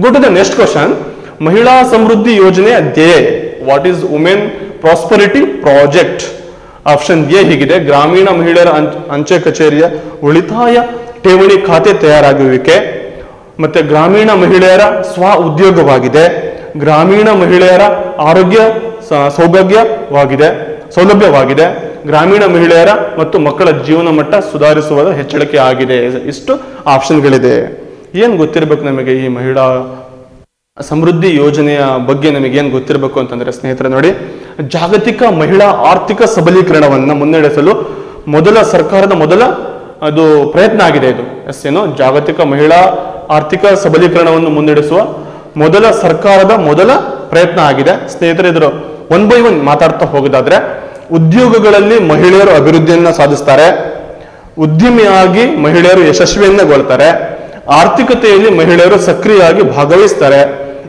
Go the next question. ಮಹಿಳಾ ಸಮೃದ್ಧಿ ಯೋಜನೆಯ ಧ್ಯೇಯ. What is women prosperity project? Option A ಹೀಗಿದೆ. ಗ್ರಾಮೀಣ ಮಹಿಳೆಯರ ಅಂಚೆ ಕಚೇರಿಯ ಉಳಿತಾಯ ಠೇವಣಿ ಖಾತೆ ತಯಾರಾಗುವಿಕೆ. ಮತ್ತೆ ಗ್ರಾಮೀಣ ಮಹಿಳೆಯರ ಸ್ವ ಉದ್ಯೋಗವಾಗಿದೆ. ಗ್ರಾಮೀಣ ಮಹಿಳೆಯರ ಆರೋಗ್ಯ ಸೌಭಾಗ್ಯವಾಗಿದೆ, ಸೌಲಭ್ಯವಾಗಿದೆ. ಗ್ರಾಮೀಣ ಮಹಿಳೆಯರ ಮತ್ತು ಮಕ್ಕಳ ಜೀವನ ಮಟ್ಟ ಸುಧಾರಿಸುವ ಹೆಚ್ಚಳಿಕೆ ಆಗಿದೆ. ಇಷ್ಟು ಆಪ್ಷನ್ಗಳಿದೆ. ಏನು ಗೊತ್ತಿರಬೇಕು ನಮಗೆ ಈ ಮಹಿಳಾ ಸಮೃದ್ಧಿ ಯೋಜನೆಯ ಬಗ್ಗೆ ನಮಗೆ ಏನು ಗೊತ್ತಿರಬೇಕು ಅಂತಂದ್ರೆ ಸ್ನೇಹಿತರೆ ನೋಡಿ, ಜಾಗತಿಕ ಮಹಿಳಾ ಆರ್ಥಿಕ ಸಬಲೀಕರಣವನ್ನ ಮುನ್ನಡೆಸಲು ಮೊದಲ ಸರ್ಕಾರದ ಮೊದಲ ಅದು ಪ್ರಯತ್ನ ಆಗಿದೆ ಇದು. ಎಸ್ ಏನು? ಜಾಗತಿಕ ಮಹಿಳಾ ಆರ್ಥಿಕ ಸಬಲೀಕರಣವನ್ನು ಮುನ್ನಡೆಸುವ ಮೊದಲ ಸರ್ಕಾರದ ಮೊದಲ ಪ್ರಯತ್ನ ಆಗಿದೆ. ಸ್ನೇಹಿತರೆ, ಇದರ ಒನ್ ಬೈ ಒನ್ ಮಾತಾಡ್ತಾ ಹೋಗೋದಾದ್ರೆ, ಉದ್ಯೋಗಗಳಲ್ಲಿ ಮಹಿಳೆಯರು ಅಭಿವೃದ್ಧಿಯನ್ನ ಸಾಧಿಸ್ತಾರೆ. ಉದ್ಯಮಿಯಾಗಿ ಮಹಿಳೆಯರು ಯಶಸ್ವಿಯನ್ನಗೊಳ್ತಾರೆ ಆರ್ಥಿಕತೆಯಲ್ಲಿ ಮಹಿಳೆಯರು ಸಕ್ರಿಯವಾಗಿ ಭಾಗವಹಿಸ್ತಾರೆ.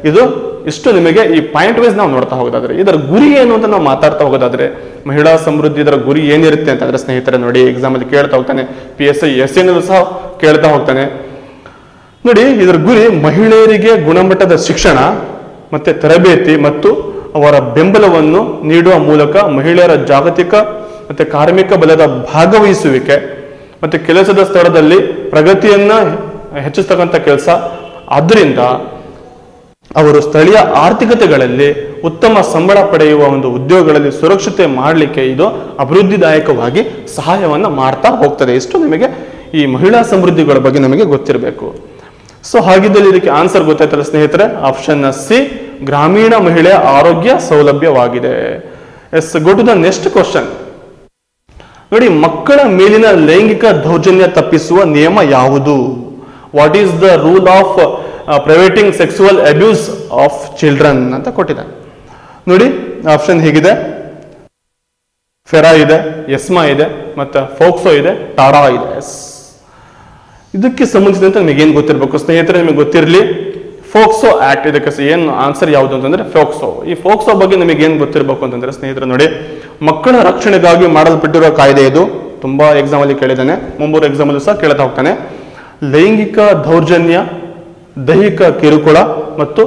ಇದು ಇಷ್ಟು ನಿಮಗೆ ಈ ಪಾಯಿಂಟ್ ವೈಸ್ ನಾವು ನೋಡ್ತಾ ಹೋಗೋದಾದ್ರೆ, ಇದರ ಗುರಿ ಏನು ಅಂತ ನಾವು ಮಾತಾಡ್ತಾ ಹೋಗೋದಾದ್ರೆ, ಮಹಿಳಾ ಸಮೃದ್ಧಿ ಇದರ ಗುರಿ ಏನಿರುತ್ತೆ ಅಂತಂದ್ರೆ ಸ್ನೇಹಿತರೆ ನೋಡಿ ಎಕ್ಸಾಮ್ ಅಲ್ಲಿ ಕೇಳ್ತಾ ಹೋಗ್ತಾನೆ ಪಿ ಎಸ್ ಐ ಎಸ್ ಸಹ ಕೇಳ್ತಾ ಹೋಗ್ತಾನೆ. ನೋಡಿ, ಇದರ ಗುರಿ ಮಹಿಳೆಯರಿಗೆ ಗುಣಮಟ್ಟದ ಶಿಕ್ಷಣ ಮತ್ತೆ ತರಬೇತಿ ಮತ್ತು ಅವರ ಬೆಂಬಲವನ್ನು ನೀಡುವ ಮೂಲಕ ಮಹಿಳೆಯರ ಜಾಗತಿಕ ಮತ್ತೆ ಕಾರ್ಮಿಕ ಬಲದ ಭಾಗವಹಿಸುವಿಕೆ ಮತ್ತೆ ಕೆಲಸದ ಸ್ಥಳದಲ್ಲಿ ಪ್ರಗತಿಯನ್ನು ಹೆಚ್ಚಿಸ್ತಕ್ಕಂಥ ಕೆಲಸ. ಆದ್ದರಿಂದ ಅವರು ಸ್ಥಳೀಯ ಆರ್ಥಿಕತೆಗಳಲ್ಲಿ ಉತ್ತಮ ಸಂಬಳ ಪಡೆಯುವ ಒಂದು ಉದ್ಯೋಗಗಳಲ್ಲಿ ಸುರಕ್ಷತೆ ಮಾಡಲಿಕ್ಕೆ ಇದು ಅಭಿವೃದ್ಧಿದಾಯಕವಾಗಿ ಸಹಾಯವನ್ನು ಮಾಡ್ತಾ ಹೋಗ್ತದೆ. ಇಷ್ಟು ನಿಮಗೆ ಈ ಮಹಿಳಾ ಸಮೃದ್ಧಿಗಳ ಬಗ್ಗೆ ನಮಗೆ ಗೊತ್ತಿರಬೇಕು. ಸೊ ಹಾಗಿದ್ದಲ್ಲಿ ಇದಕ್ಕೆ ಆನ್ಸರ್ ಗೊತ್ತಾಯ್ತಲ್ಲ ಸ್ನೇಹಿತರೆ? ಆಪ್ಷನ್ ಸಿ ಗ್ರಾಮೀಣ ಮಹಿಳೆಯ ಆರೋಗ್ಯ ಸೌಲಭ್ಯವಾಗಿದೆ. Yes go to the next question ನೋಡಿ, ಮಕ್ಕಳ ಮೇಲಿನ ಲೈಂಗಿಕ ದೌರ್ಜನ್ಯ ತಪ್ಪಿಸುವ ನಿಯಮ ಯಾವುದು? What is the rule of preventing sexual abuse of children ಅಂತ ಕೊಟ್ಟಿದೆ. ನೋಡಿ ಆಪ್ಷನ್ ಹೇಗಿದೆ. ಫೆರಾ ಇದೆ ಎಸ್ಮಾ ಇದೆ, ಮತ್ತು ಫೋಕ್ಸೋ ಇದೆ ಟಾರಾ ಇದೆ. ಎಸ್ ಇದಕ್ಕೆ ಸಂಬಂಧಿಸಿದಂತೆ ನಿಮಗೆ ಏನು ಗೊತ್ತಿರಬೇಕು? ಸ್ನೇಹಿತರೆ, ನಿಮಗೆ ಗೊತ್ತಿರಲಿ ಫೋಕ್ಸೋ ಆಕ್ಟ್ ಇದಕ್ಕೆ ಏನು ಆನ್ಸರ್ ಯಾವುದು ಅಂತಂದ್ರೆ ಫೋಕ್ಸೋ ಈ ಫೋಕ್ಸೋ ಬಗ್ಗೆ ನಿಮಗೆ ಏನು ಗೊತ್ತಿರಬೇಕು ಅಂತಂದ್ರೆ ಸ್ನೇಹಿತರೆ ನೋಡಿ, ಮಕ್ಕಳ ರಕ್ಷಣೆಗಾಗಿ ಮಾಡಲ್ಪಟ್ಟಿರುವ ಕಾಯ್ದೆ ಇದು. ತುಂಬಾ ಎಕ್ಸಾಮ್ ಅಲ್ಲಿ ಕೇಳಿದ್ದಾನೆ. ಮುಂಬರುವ ಎಕ್ಸಾಮ್ ಅಲ್ಲೂ ಸಹ ಕೇಳ್ತಾ ಹೋಗ್ತಾನೆ. ಲೈಂಗಿಕ ದೌರ್ಜನ್ಯ, ದೈಹಿಕ ಕಿರುಕುಳ ಮತ್ತು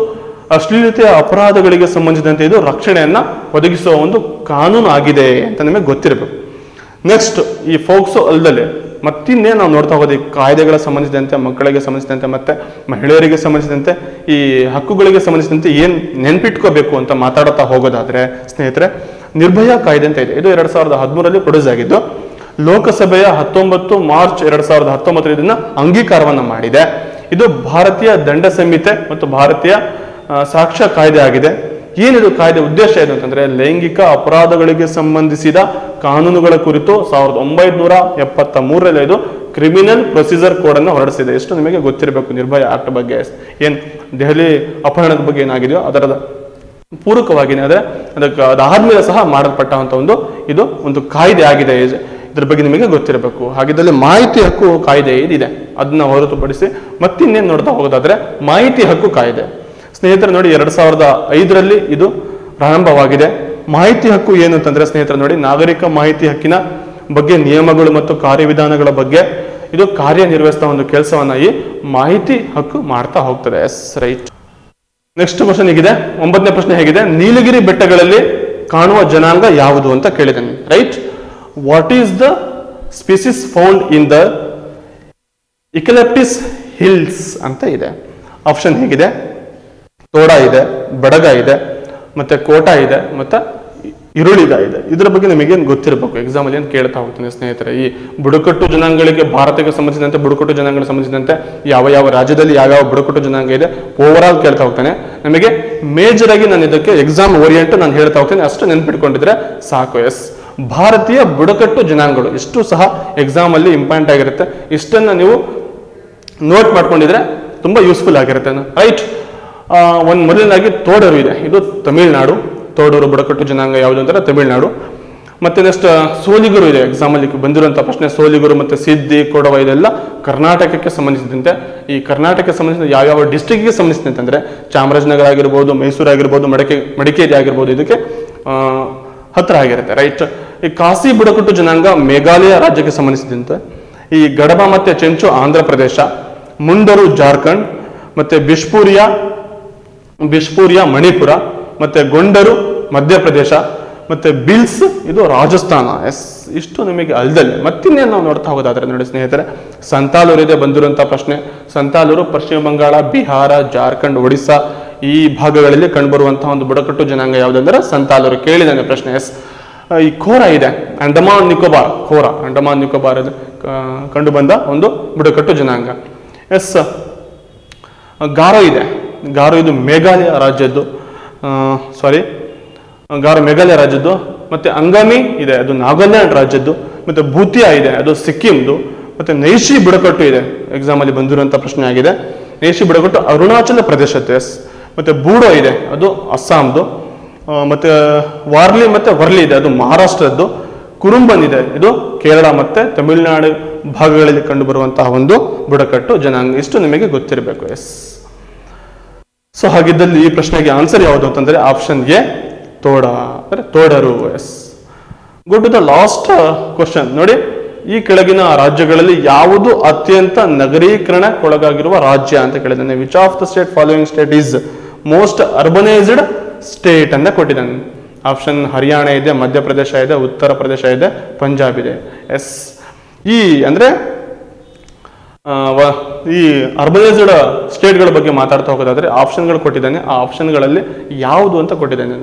ಅಶ್ಲೀಲತೆಯ ಅಪರಾಧಗಳಿಗೆ ಸಂಬಂಧಿಸಿದಂತೆ ಇದು ರಕ್ಷಣೆಯನ್ನ ಒದಗಿಸುವ ಒಂದು ಕಾನೂನು ಆಗಿದೆ ಅಂತ ನಿಮಗೆ ಗೊತ್ತಿರಬೇಕು. ನೆಕ್ಸ್ಟ್ ಈ ಫೋಕ್ಸೋ ಅಲ್ಲದೆ ಮತ್ತಿನ್ನೇ ನಾವು ನೋಡ್ತಾ ಹೋಗೋದು ಈ ಕಾಯ್ದೆಗಳ ಸಂಬಂಧಿಸಿದಂತೆ, ಮಕ್ಕಳಿಗೆ ಸಂಬಂಧಿಸಿದಂತೆ, ಮತ್ತೆ ಮಹಿಳೆಯರಿಗೆ ಸಂಬಂಧಿಸಿದಂತೆ, ಈ ಹಕ್ಕುಗಳಿಗೆ ಸಂಬಂಧಿಸಿದಂತೆ ಏನ್ ನೆನ್ಪಿಟ್ಕೋಬೇಕು ಅಂತ ಮಾತಾಡುತ್ತಾ ಹೋಗೋದಾದ್ರೆ, ಸ್ನೇಹಿತರೆ, ನಿರ್ಭಯ ಕಾಯ್ದೆ ಅಂತ ಇದೆ. ಇದು ಎರಡ್ ಸಾವಿರದ ಹದಿಮೂರರಲ್ಲಿ ಪ್ರೊಡ್ಯೂಸ್ ಆಗಿದ್ದು, ಲೋಕಸಭೆಯ ಹತ್ತೊಂಬತ್ತು ಮಾರ್ಚ್ ಎರಡ್ ಸಾವಿರದ ಹತ್ತೊಂಬತ್ತರ ಇದನ್ನ ಅಂಗೀಕಾರವನ್ನ ಮಾಡಿದೆ. ಇದು ಭಾರತೀಯ ದಂಡ ಸಂಹಿತೆ ಮತ್ತು ಭಾರತೀಯ ಸಾಕ್ಷ್ಯ ಕಾಯ್ದೆ ಆಗಿದೆ. ಏನಿದು ಕಾಯ್ದೆ ಉದ್ದೇಶ ಏನು ಅಂತಂದ್ರೆ ಲೈಂಗಿಕ ಅಪರಾಧಗಳಿಗೆ ಸಂಬಂಧಿಸಿದ ಕಾನೂನುಗಳ ಕುರಿತು ಸಾವಿರದ ಒಂಬೈನೂರ ಎಪ್ಪತ್ತ ಮೂರರಲ್ಲಿ ಇದು ಕ್ರಿಮಿನಲ್ ಪ್ರೊಸೀಜರ್ ಕೋಡ್ ಅನ್ನು ಹೊರಡಿಸಿದೆ. ಎಷ್ಟು ನಿಮಗೆ ಗೊತ್ತಿರಬೇಕು ನಿರ್ಭಯ ಆಕ್ಟ್ ಬಗ್ಗೆ? ಏನ್ ದೆಹಲಿ ಅಪಹರಣದ ಬಗ್ಗೆ ಏನಾಗಿದೆಯೋ ಅದರ ಪೂರಕವಾಗಿನೇ ಆದರೆ ಅದಕ್ಕೆ ಅದಾದ್ಮೇಲೆ ಸಹ ಮಾಡಲ್ಪಟ್ಟಂತ ಒಂದು ಇದು ಒಂದು ಕಾಯ್ದೆ ಆಗಿದೆ. ಇದು- ಇದ್ರ ಬಗ್ಗೆ ನಿಮಗೆ ಗೊತ್ತಿರಬೇಕು. ಹಾಗಿದ್ದಲ್ಲಿ ಮಾಹಿತಿ ಹಕ್ಕು ಕಾಯ್ದೆ ಇದಿದೆ ಅದನ್ನ ಹೊರತುಪಡಿಸಿ ಮತ್ತಿನ್ನೇನು ನೋಡ್ತಾ ಹೋಗೋದಾದ್ರೆ ಮಾಹಿತಿ ಹಕ್ಕು ಕಾಯ್ದೆ. ಸ್ನೇಹಿತರೆ ನೋಡಿ ಎರಡ್ ಸಾವಿರದ ಐದರಲ್ಲಿ ಇದು ಪ್ರಾರಂಭವಾಗಿದೆ. ಮಾಹಿತಿ ಹಕ್ಕು ಏನು ಅಂತಂದ್ರೆ ಸ್ನೇಹಿತರೆ ನೋಡಿ, ನಾಗರಿಕ ಮಾಹಿತಿ ಹಕ್ಕಿನ ಬಗ್ಗೆ, ನಿಯಮಗಳು ಮತ್ತು ಕಾರ್ಯವಿಧಾನಗಳ ಬಗ್ಗೆ ಇದು ಕಾರ್ಯನಿರ್ವಹಿಸುವ ಒಂದು ಕೆಲಸವನ್ನ ಈ ಮಾಹಿತಿ ಹಕ್ಕು ಮಾಡ್ತಾ ಹೋಗ್ತದೆ. S, right. ನೆಕ್ಸ್ಟ್ ಕ್ವಶನ್ ಹೇಗಿದೆ. ಒಂಬತ್ತನೇ ಪ್ರಶ್ನೆ ಹೇಗಿದೆ. ನೀಲಗಿರಿ ಬೆಟ್ಟಗಳಲ್ಲಿ ಕಾಣುವ ಜನಾಂಗ ಯಾವುದು ಅಂತ ಕೇಳಿದ್ದೇನೆ. Right. What is the species found in the eucalyptus hills ಅಂತ ಇದೆ. ಆಪ್ಷನ್ ಹೇಗಿದೆ. ತೋಡ ಇದೆ, ಬಡಗ ಇದೆ, ಮತ್ತೆ ಕೋಟ ಇದೆ, ಮತ್ತೆ ಇರುಳಿಗ ಇದೆ. ಇದರ ಬಗ್ಗೆ ನಿಮಗೇನು ಗೊತ್ತಿರಬೇಕು? ಎಕ್ಸಾಮ್ ಅಲ್ಲಿ ಏನು ಕೇಳ್ತಾ ಹೋಗ್ತೀನಿ ಸ್ನೇಹಿತರೆ, ಈ ಬುಡಕಟ್ಟು ಜನಾಂಗಗಳಿಗೆ ಭಾರತಕ್ಕೆ ಸಂಬಂಧಿಸಿದಂತೆ, ಬುಡಕಟ್ಟು ಜನಾಂಗಗಳಿಗೆ ಸಂಬಂಧಿಸಿದಂತೆ ಯಾವ ಯಾವ ರಾಜ್ಯದಲ್ಲಿ ಯಾವ ಯಾವ ಬುಡಕಟ್ಟು ಜನಾಂಗ ಇದೆ ಓವರ್ ಆಲ್ ಕೇಳ್ತಾ ಹೋಗ್ತಾನೆ. ನಮಗೆ ಮೇಜರ್ ಆಗಿ ನಾನು ಇದಕ್ಕೆ ಎಕ್ಸಾಮ್ ಓರಿಯೆಂಟ್ ನಾನು ಹೇಳ್ತಾ ಹೋಗ್ತೇನೆ. ಅಷ್ಟು ನೆನ್ಪಿಟ್ಕೊಂಡಿದ್ರೆ ಸಾಕು ಎಸ್ ಭಾರತೀಯ ಬುಡಕಟ್ಟು ಜನಾಂಗಗಳು, ಇಷ್ಟು ಸಹ ಎಕ್ಸಾಮ್ ಅಲ್ಲಿ ಇಂಪಾರ್ಟೆಂಟ್ ಆಗಿರುತ್ತೆ. ಇಷ್ಟನ್ನ ನೀವು ನೋಟ್ ಮಾಡ್ಕೊಂಡಿದ್ರೆ ತುಂಬಾ ಯೂಸ್ಫುಲ್ ಆಗಿರುತ್ತೆ. ರೈಟ್ ಒಂದು ಮೊದಲನೇದಾಗಿ ತೋಡರು ಇದೆ. ಇದು ತಮಿಳುನಾಡು. ತೋಡೂರು, ಬುಡಕಟ್ಟು ಜನಾಂಗ ಯಾವುದು ಅಂತಾರೆ ತಮಿಳುನಾಡು. ಮತ್ತೆ ನೆಕ್ಸ್ಟ್ ಸೋಲಿಗರು ಇದೆ. ಎಕ್ಸಾಮ್ ಅಲ್ಲಿ ಬಂದಿರುವಂತ ಪ್ರಶ್ನೆ ಸೋಲಿಗರು ಮತ್ತೆ ಸಿದ್ದಿ, ಕೊಡವ ಇದೆಲ್ಲ ಕರ್ನಾಟಕಕ್ಕೆ ಸಂಬಂಧಿಸಿದಂತೆ. ಈ ಕರ್ನಾಟಕಕ್ಕೆ ಸಂಬಂಧಿಸಿದ ಯಾವ್ಯಾವ ಡಿಸ್ಟಿಕ್ಗೆ ಸಂಬಂಧಿಸಿದಂತೆ ಅಂದ್ರೆ ಚಾಮರಾಜನಗರ ಆಗಿರ್ಬೋದು, ಮೈಸೂರು ಆಗಿರ್ಬೋದು, ಮಡಿಕೆ, ಮಡಿಕೇರಿ ಆಗಿರ್ಬೋದು ಇದಕ್ಕೆ ಹತ್ತಿರ ಆಗಿರುತ್ತೆ. ರೈಟ್ ಈ ಕಾಸಿ, ಬುಡಕಟ್ಟು ಜನಾಂಗ ಮೇಘಾಲಯ ರಾಜ್ಯಕ್ಕೆ ಸಂಬಂಧಿಸಿದಂತೆ. ಈ ಗಡಬ ಮತ್ತೆ ಚೆಂಚು ಆಂಧ್ರ ಪ್ರದೇಶ, ಮುಂಡರು ಜಾರ್ಖಂಡ್, ಮತ್ತೆ ಬಿಷ್ಪೂರಿಯಾ ಬಿಷ್ಪೂರಿಯಾ, ಮಣಿಪುರ, ಮತ್ತೆ ಗೊಂಡರು, ಮಧ್ಯಪ್ರದೇಶ, ಮತ್ತೆ ಬಿಲ್ಸ್, ಇದು ರಾಜಸ್ಥಾನ. ಎಸ್, ಇಷ್ಟು ನಿಮಗೆ ಅಲ್ದಲ್ಲಿ. ಮತ್ತಿನ್ನೇನು ನಾವು ನೋಡ್ತಾ ಹೋಗೋದಾದ್ರೆ ನೋಡಿ ಸ್ನೇಹಿತರೆ, ಸಂತಾಲೂರು ಇದೆ ಬಂದಿರುವಂತಹ ಪ್ರಶ್ನೆ. ಸಂತಾಲೂರು, ಪಶ್ಚಿಮ ಬಂಗಾಳ, ಬಿಹಾರ, ಜಾರ್ಖಂಡ್, ಒಡಿಸ್ಸಾ, ಈ ಭಾಗಗಳಲ್ಲಿ ಕಂಡುಬರುವಂತಹ ಒಂದು ಬುಡಕಟ್ಟು ಜನಾಂಗ ಯಾವುದಂದ್ರೆ ಸಂತಾಲೂರು ಕೇಳಿದಂಗೆ ಪ್ರಶ್ನೆ. ಎಸ್, ಈ ಖೋರ ಇದೆ. ಅಂಡಮಾನ್ ನಿಕೋಬಾರ್, ಖೋರ, ಅಂಡಮಾನ್ ನಿಕೋಬಾರ್ ಕಂಡು ಬಂದ ಒಂದು ಬುಡಕಟ್ಟು ಜನಾಂಗ. ಎಸ್, ಗಾರೋ ಇದೆ. ಗಾರೋ ಇದು ಮೇಘಾಲಯ ರಾಜ್ಯದ್ದು. ಸಾರಿ ಗಾರು ಮೇಘಾಲಯ ರಾಜ್ಯದ್ದು. ಮತ್ತೆ ಅಂಗಾಮಿ ಇದೆ, ಅದು ನಾಗಾಲ್ಯಾಂಡ್ ರಾಜ್ಯದ್ದು. ಮತ್ತೆ ಭೂತಿಯಾ ಇದೆ, ಅದು ಸಿಕ್ಕಿಂದು ಮತ್ತೆ ನೈಶಿ ಬುಡಕಟ್ಟು ಇದೆ ಎಕ್ಸಾಮಲ್ಲಿ ಅಲ್ಲಿ ಬಂದಿರುವಂತ ಪ್ರಶ್ನೆ ಆಗಿದೆ. ನೈಶಿ ಬುಡಕಟ್ಟು ಅರುಣಾಚಲ ಪ್ರದೇಶದ್ದು ಎಸ್ ಮತ್ತೆ ಬೂಡೋ ಇದೆ, ಅದು ಅಸ್ಸಾಂದು ಮತ್ತೆ ವಾರ್ಲಿ ಮತ್ತೆ ವರ್ಲಿ ಇದೆ, ಅದು ಮಹಾರಾಷ್ಟ್ರದ್ದು. ಕುರುಂಬನ್ ಇದೆ, ಇದು ಕೇರಳ ಮತ್ತೆ ತಮಿಳುನಾಡು ಭಾಗಗಳಲ್ಲಿ ಕಂಡುಬರುವಂತಹ ಒಂದು ಬುಡಕಟ್ಟು ಜನಾಂಗ. ಇಷ್ಟು ನಿಮಗೆ ಗೊತ್ತಿರಬೇಕು, ಎಸ್. ಸೊ ಹಾಗಿದ್ದಲ್ಲಿ ಈ ಪ್ರಶ್ನೆಗೆ ಆನ್ಸರ್ ಯಾವುದು ಅಂತಂದ್ರೆ ಆಪ್ಷನ್ ಎ ತೋಡ ಅಂದ್ರೆ ತೋಡರು. Yes go to the last question ನೋಡಿ, ಈ ಕೆಳಗಿನ ರಾಜ್ಯಗಳಲ್ಲಿ ಯಾವುದು ಅತ್ಯಂತ ನಗರೀಕರಣಕ್ಕೊಳಗಾಗಿರುವ ರಾಜ್ಯ ಅಂತ ಕೇಳಿದ್ದಾನೆ. Which of the state following state is most urbanised state ಅಂತ ಕೊಟ್ಟಿದ್ದಾನೆ. ಆಪ್ಷನ್ ಹರಿಯಾಣ ಇದೆ, ಮಧ್ಯಪ್ರದೇಶ ಇದೆ, ಉತ್ತರ ಪ್ರದೇಶ ಇದೆ, ಪಂಜಾಬ್ ಇದೆ. ಎಸ್ ಈ ಅಂದ್ರೆ ಈ ಅರ್ಬನೈಸ್ಡ್ ಸ್ಟೇಟ್ಗಳ ಬಗ್ಗೆ ಮಾತಾಡ್ತಾ ಹೋಗೋದಾದ್ರೆ ಆಪ್ಷನ್ಗಳು ಕೊಟ್ಟಿದ್ದಾನೆ. ಆ ಆಪ್ಷನ್ಗಳಲ್ಲಿ ಯಾವುದು ಅಂತ ಕೊಟ್ಟಿದ್ದಾನೆ.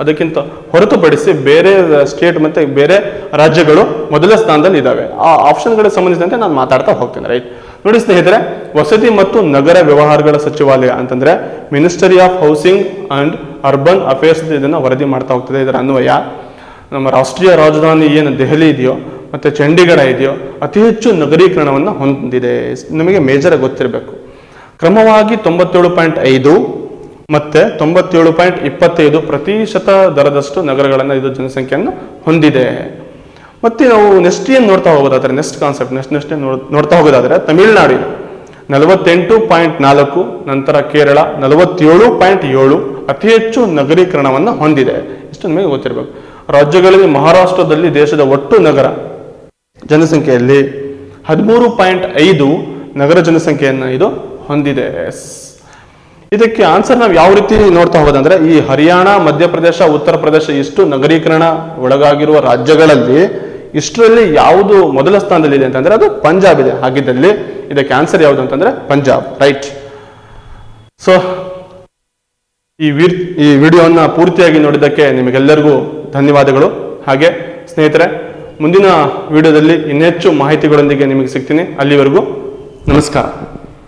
ಅದಕ್ಕಿಂತ ಹೊರತುಪಡಿಸಿ ಬೇರೆ ಸ್ಟೇಟ್ ಮತ್ತೆ ಬೇರೆ ರಾಜ್ಯಗಳು ಮೊದಲ ಸ್ಥಾನದಲ್ಲಿ ಇದ್ದಾವೆ. ಆ ಆಪ್ಷನ್ಗಳಿಗೆ ಸಂಬಂಧಿಸಿದಂತೆ ನಾನು ಮಾತಾಡ್ತಾ ಹೋಗ್ತೇನೆ, ರೈಟ್? ನೋಡಿ ಸ್ನೇಹಿತರೆ, ವಸತಿ ಮತ್ತು ನಗರ ವ್ಯವಹಾರಗಳ ಸಚಿವಾಲಯ ಅಂತಂದ್ರೆ Ministry of Housing and Urban Affairs ಇದನ್ನ ವರದಿ ಮಾಡ್ತಾ ಹೋಗ್ತದೆ. ಇದರ ಅನ್ವಯ ನಮ್ಮ ರಾಷ್ಟ್ರೀಯ ರಾಜಧಾನಿ ಏನು ದೆಹಲಿ ಇದೆಯೋ ಮತ್ತೆ ಚಂಡೀಗಢ ಇದೆಯೋ ಅತಿ ಹೆಚ್ಚು ನಗರೀಕರಣವನ್ನು ಹೊಂದಿದೆ. ನಿಮಗೆ ಮೇಜರ್ ಗೊತ್ತಿರಬೇಕು. ಕ್ರಮವಾಗಿ ತೊಂಬತ್ತೇಳು ಪಾಯಿಂಟ್ ಐದು ಮತ್ತೆ ತೊಂಬತ್ತೇಳು ಪಾಯಿಂಟ್ ಇಪ್ಪತ್ತೈದು ಪ್ರತಿಶತ ದರದಷ್ಟು ನಗರಗಳನ್ನು ಇದು ಜನಸಂಖ್ಯೆಯನ್ನು ಹೊಂದಿದೆ. ಮತ್ತೆ ನಾವು ನೆಕ್ಸ್ಟ್ ಏನು ನೋಡ್ತಾ ಹೋಗೋದಾದರೆ ನೆಕ್ಸ್ಟ್ ಕಾನ್ಸೆಪ್ಟ್ ನೆಕ್ಸ್ಟ್ ನೆಕ್ಸ್ಟ್ ನೋಡ್ತಾ ಹೋಗೋದಾದ್ರೆ ತಮಿಳುನಾಡು ನಲವತ್ತೆಂಟು ಪಾಯಿಂಟ್ ನಾಲ್ಕು, ನಂತರ ಕೇರಳ, ನಲವತ್ತೇಳು ಪಾಯಿಂಟ್ ಏಳು ಅತಿ ಹೆಚ್ಚು ನಗರೀಕರಣವನ್ನು ಹೊಂದಿದೆ. ಇಷ್ಟು ನಿಮಗೆ ಗೊತ್ತಿರಬೇಕು. ರಾಜ್ಯಗಳಲ್ಲಿ ಮಹಾರಾಷ್ಟ್ರದಲ್ಲಿ ದೇಶದ ಒಟ್ಟು ನಗರ ಜನಸಂಖ್ಯೆಯಲ್ಲಿ ಹದಿಮೂರು ಪಾಯಿಂಟ್ ಐದು ನಗರ ಜನಸಂಖ್ಯೆಯನ್ನು ಇದು ಹೊಂದಿದೆ. ಎಸ್. ಇದಕ್ಕೆ ಆನ್ಸರ್ ನಾವು ಯಾವ ರೀತಿ ನೋಡ್ತಾ ಹೋಗೋದಂದ್ರೆ, ಈ ಹರಿಯಾಣ, ಮಧ್ಯಪ್ರದೇಶ, ಉತ್ತರ ಪ್ರದೇಶ ಇಷ್ಟು ನಗರೀಕರಣ ಒಳಗಾಗಿರುವ ರಾಜ್ಯಗಳಲ್ಲಿ ಇಷ್ಟರಲ್ಲಿ ಯಾವುದು ಮೊದಲ ಸ್ಥಾನದಲ್ಲಿದೆ ಅಂತಂದ್ರೆ ಅದು ಪಂಜಾಬ್ ಇದೆ. ಹಾಗಿದ್ದಲ್ಲಿ ಇದಕ್ಕೆ ಆನ್ಸರ್ ಯಾವುದು ಅಂತಂದ್ರೆ ಪಂಜಾಬ್. ರೈಟ್ ಸೊ ಈ ವಿರ್, ಈ ವಿಡಿಯೋನ ಪೂರ್ತಿಯಾಗಿ ನೋಡಿದ್ದಕ್ಕೆ ನಿಮಗೆಲ್ಲರಿಗೂ ಧನ್ಯವಾದಗಳು. ಹಾಗೆ ಸ್ನೇಹಿತರೆ ಮುಂದಿನ ವಿಡಿಯೋದಲ್ಲಿ ಇನ್ನೆಚ್ಚು ಮಾಹಿತಿಗಳೊಂದಿಗೆ ನಿಮಗೆ ಸಿಗ್ತೀನಿ. ಅಲ್ಲಿವರೆಗೂ ನಮಸ್ಕಾರ.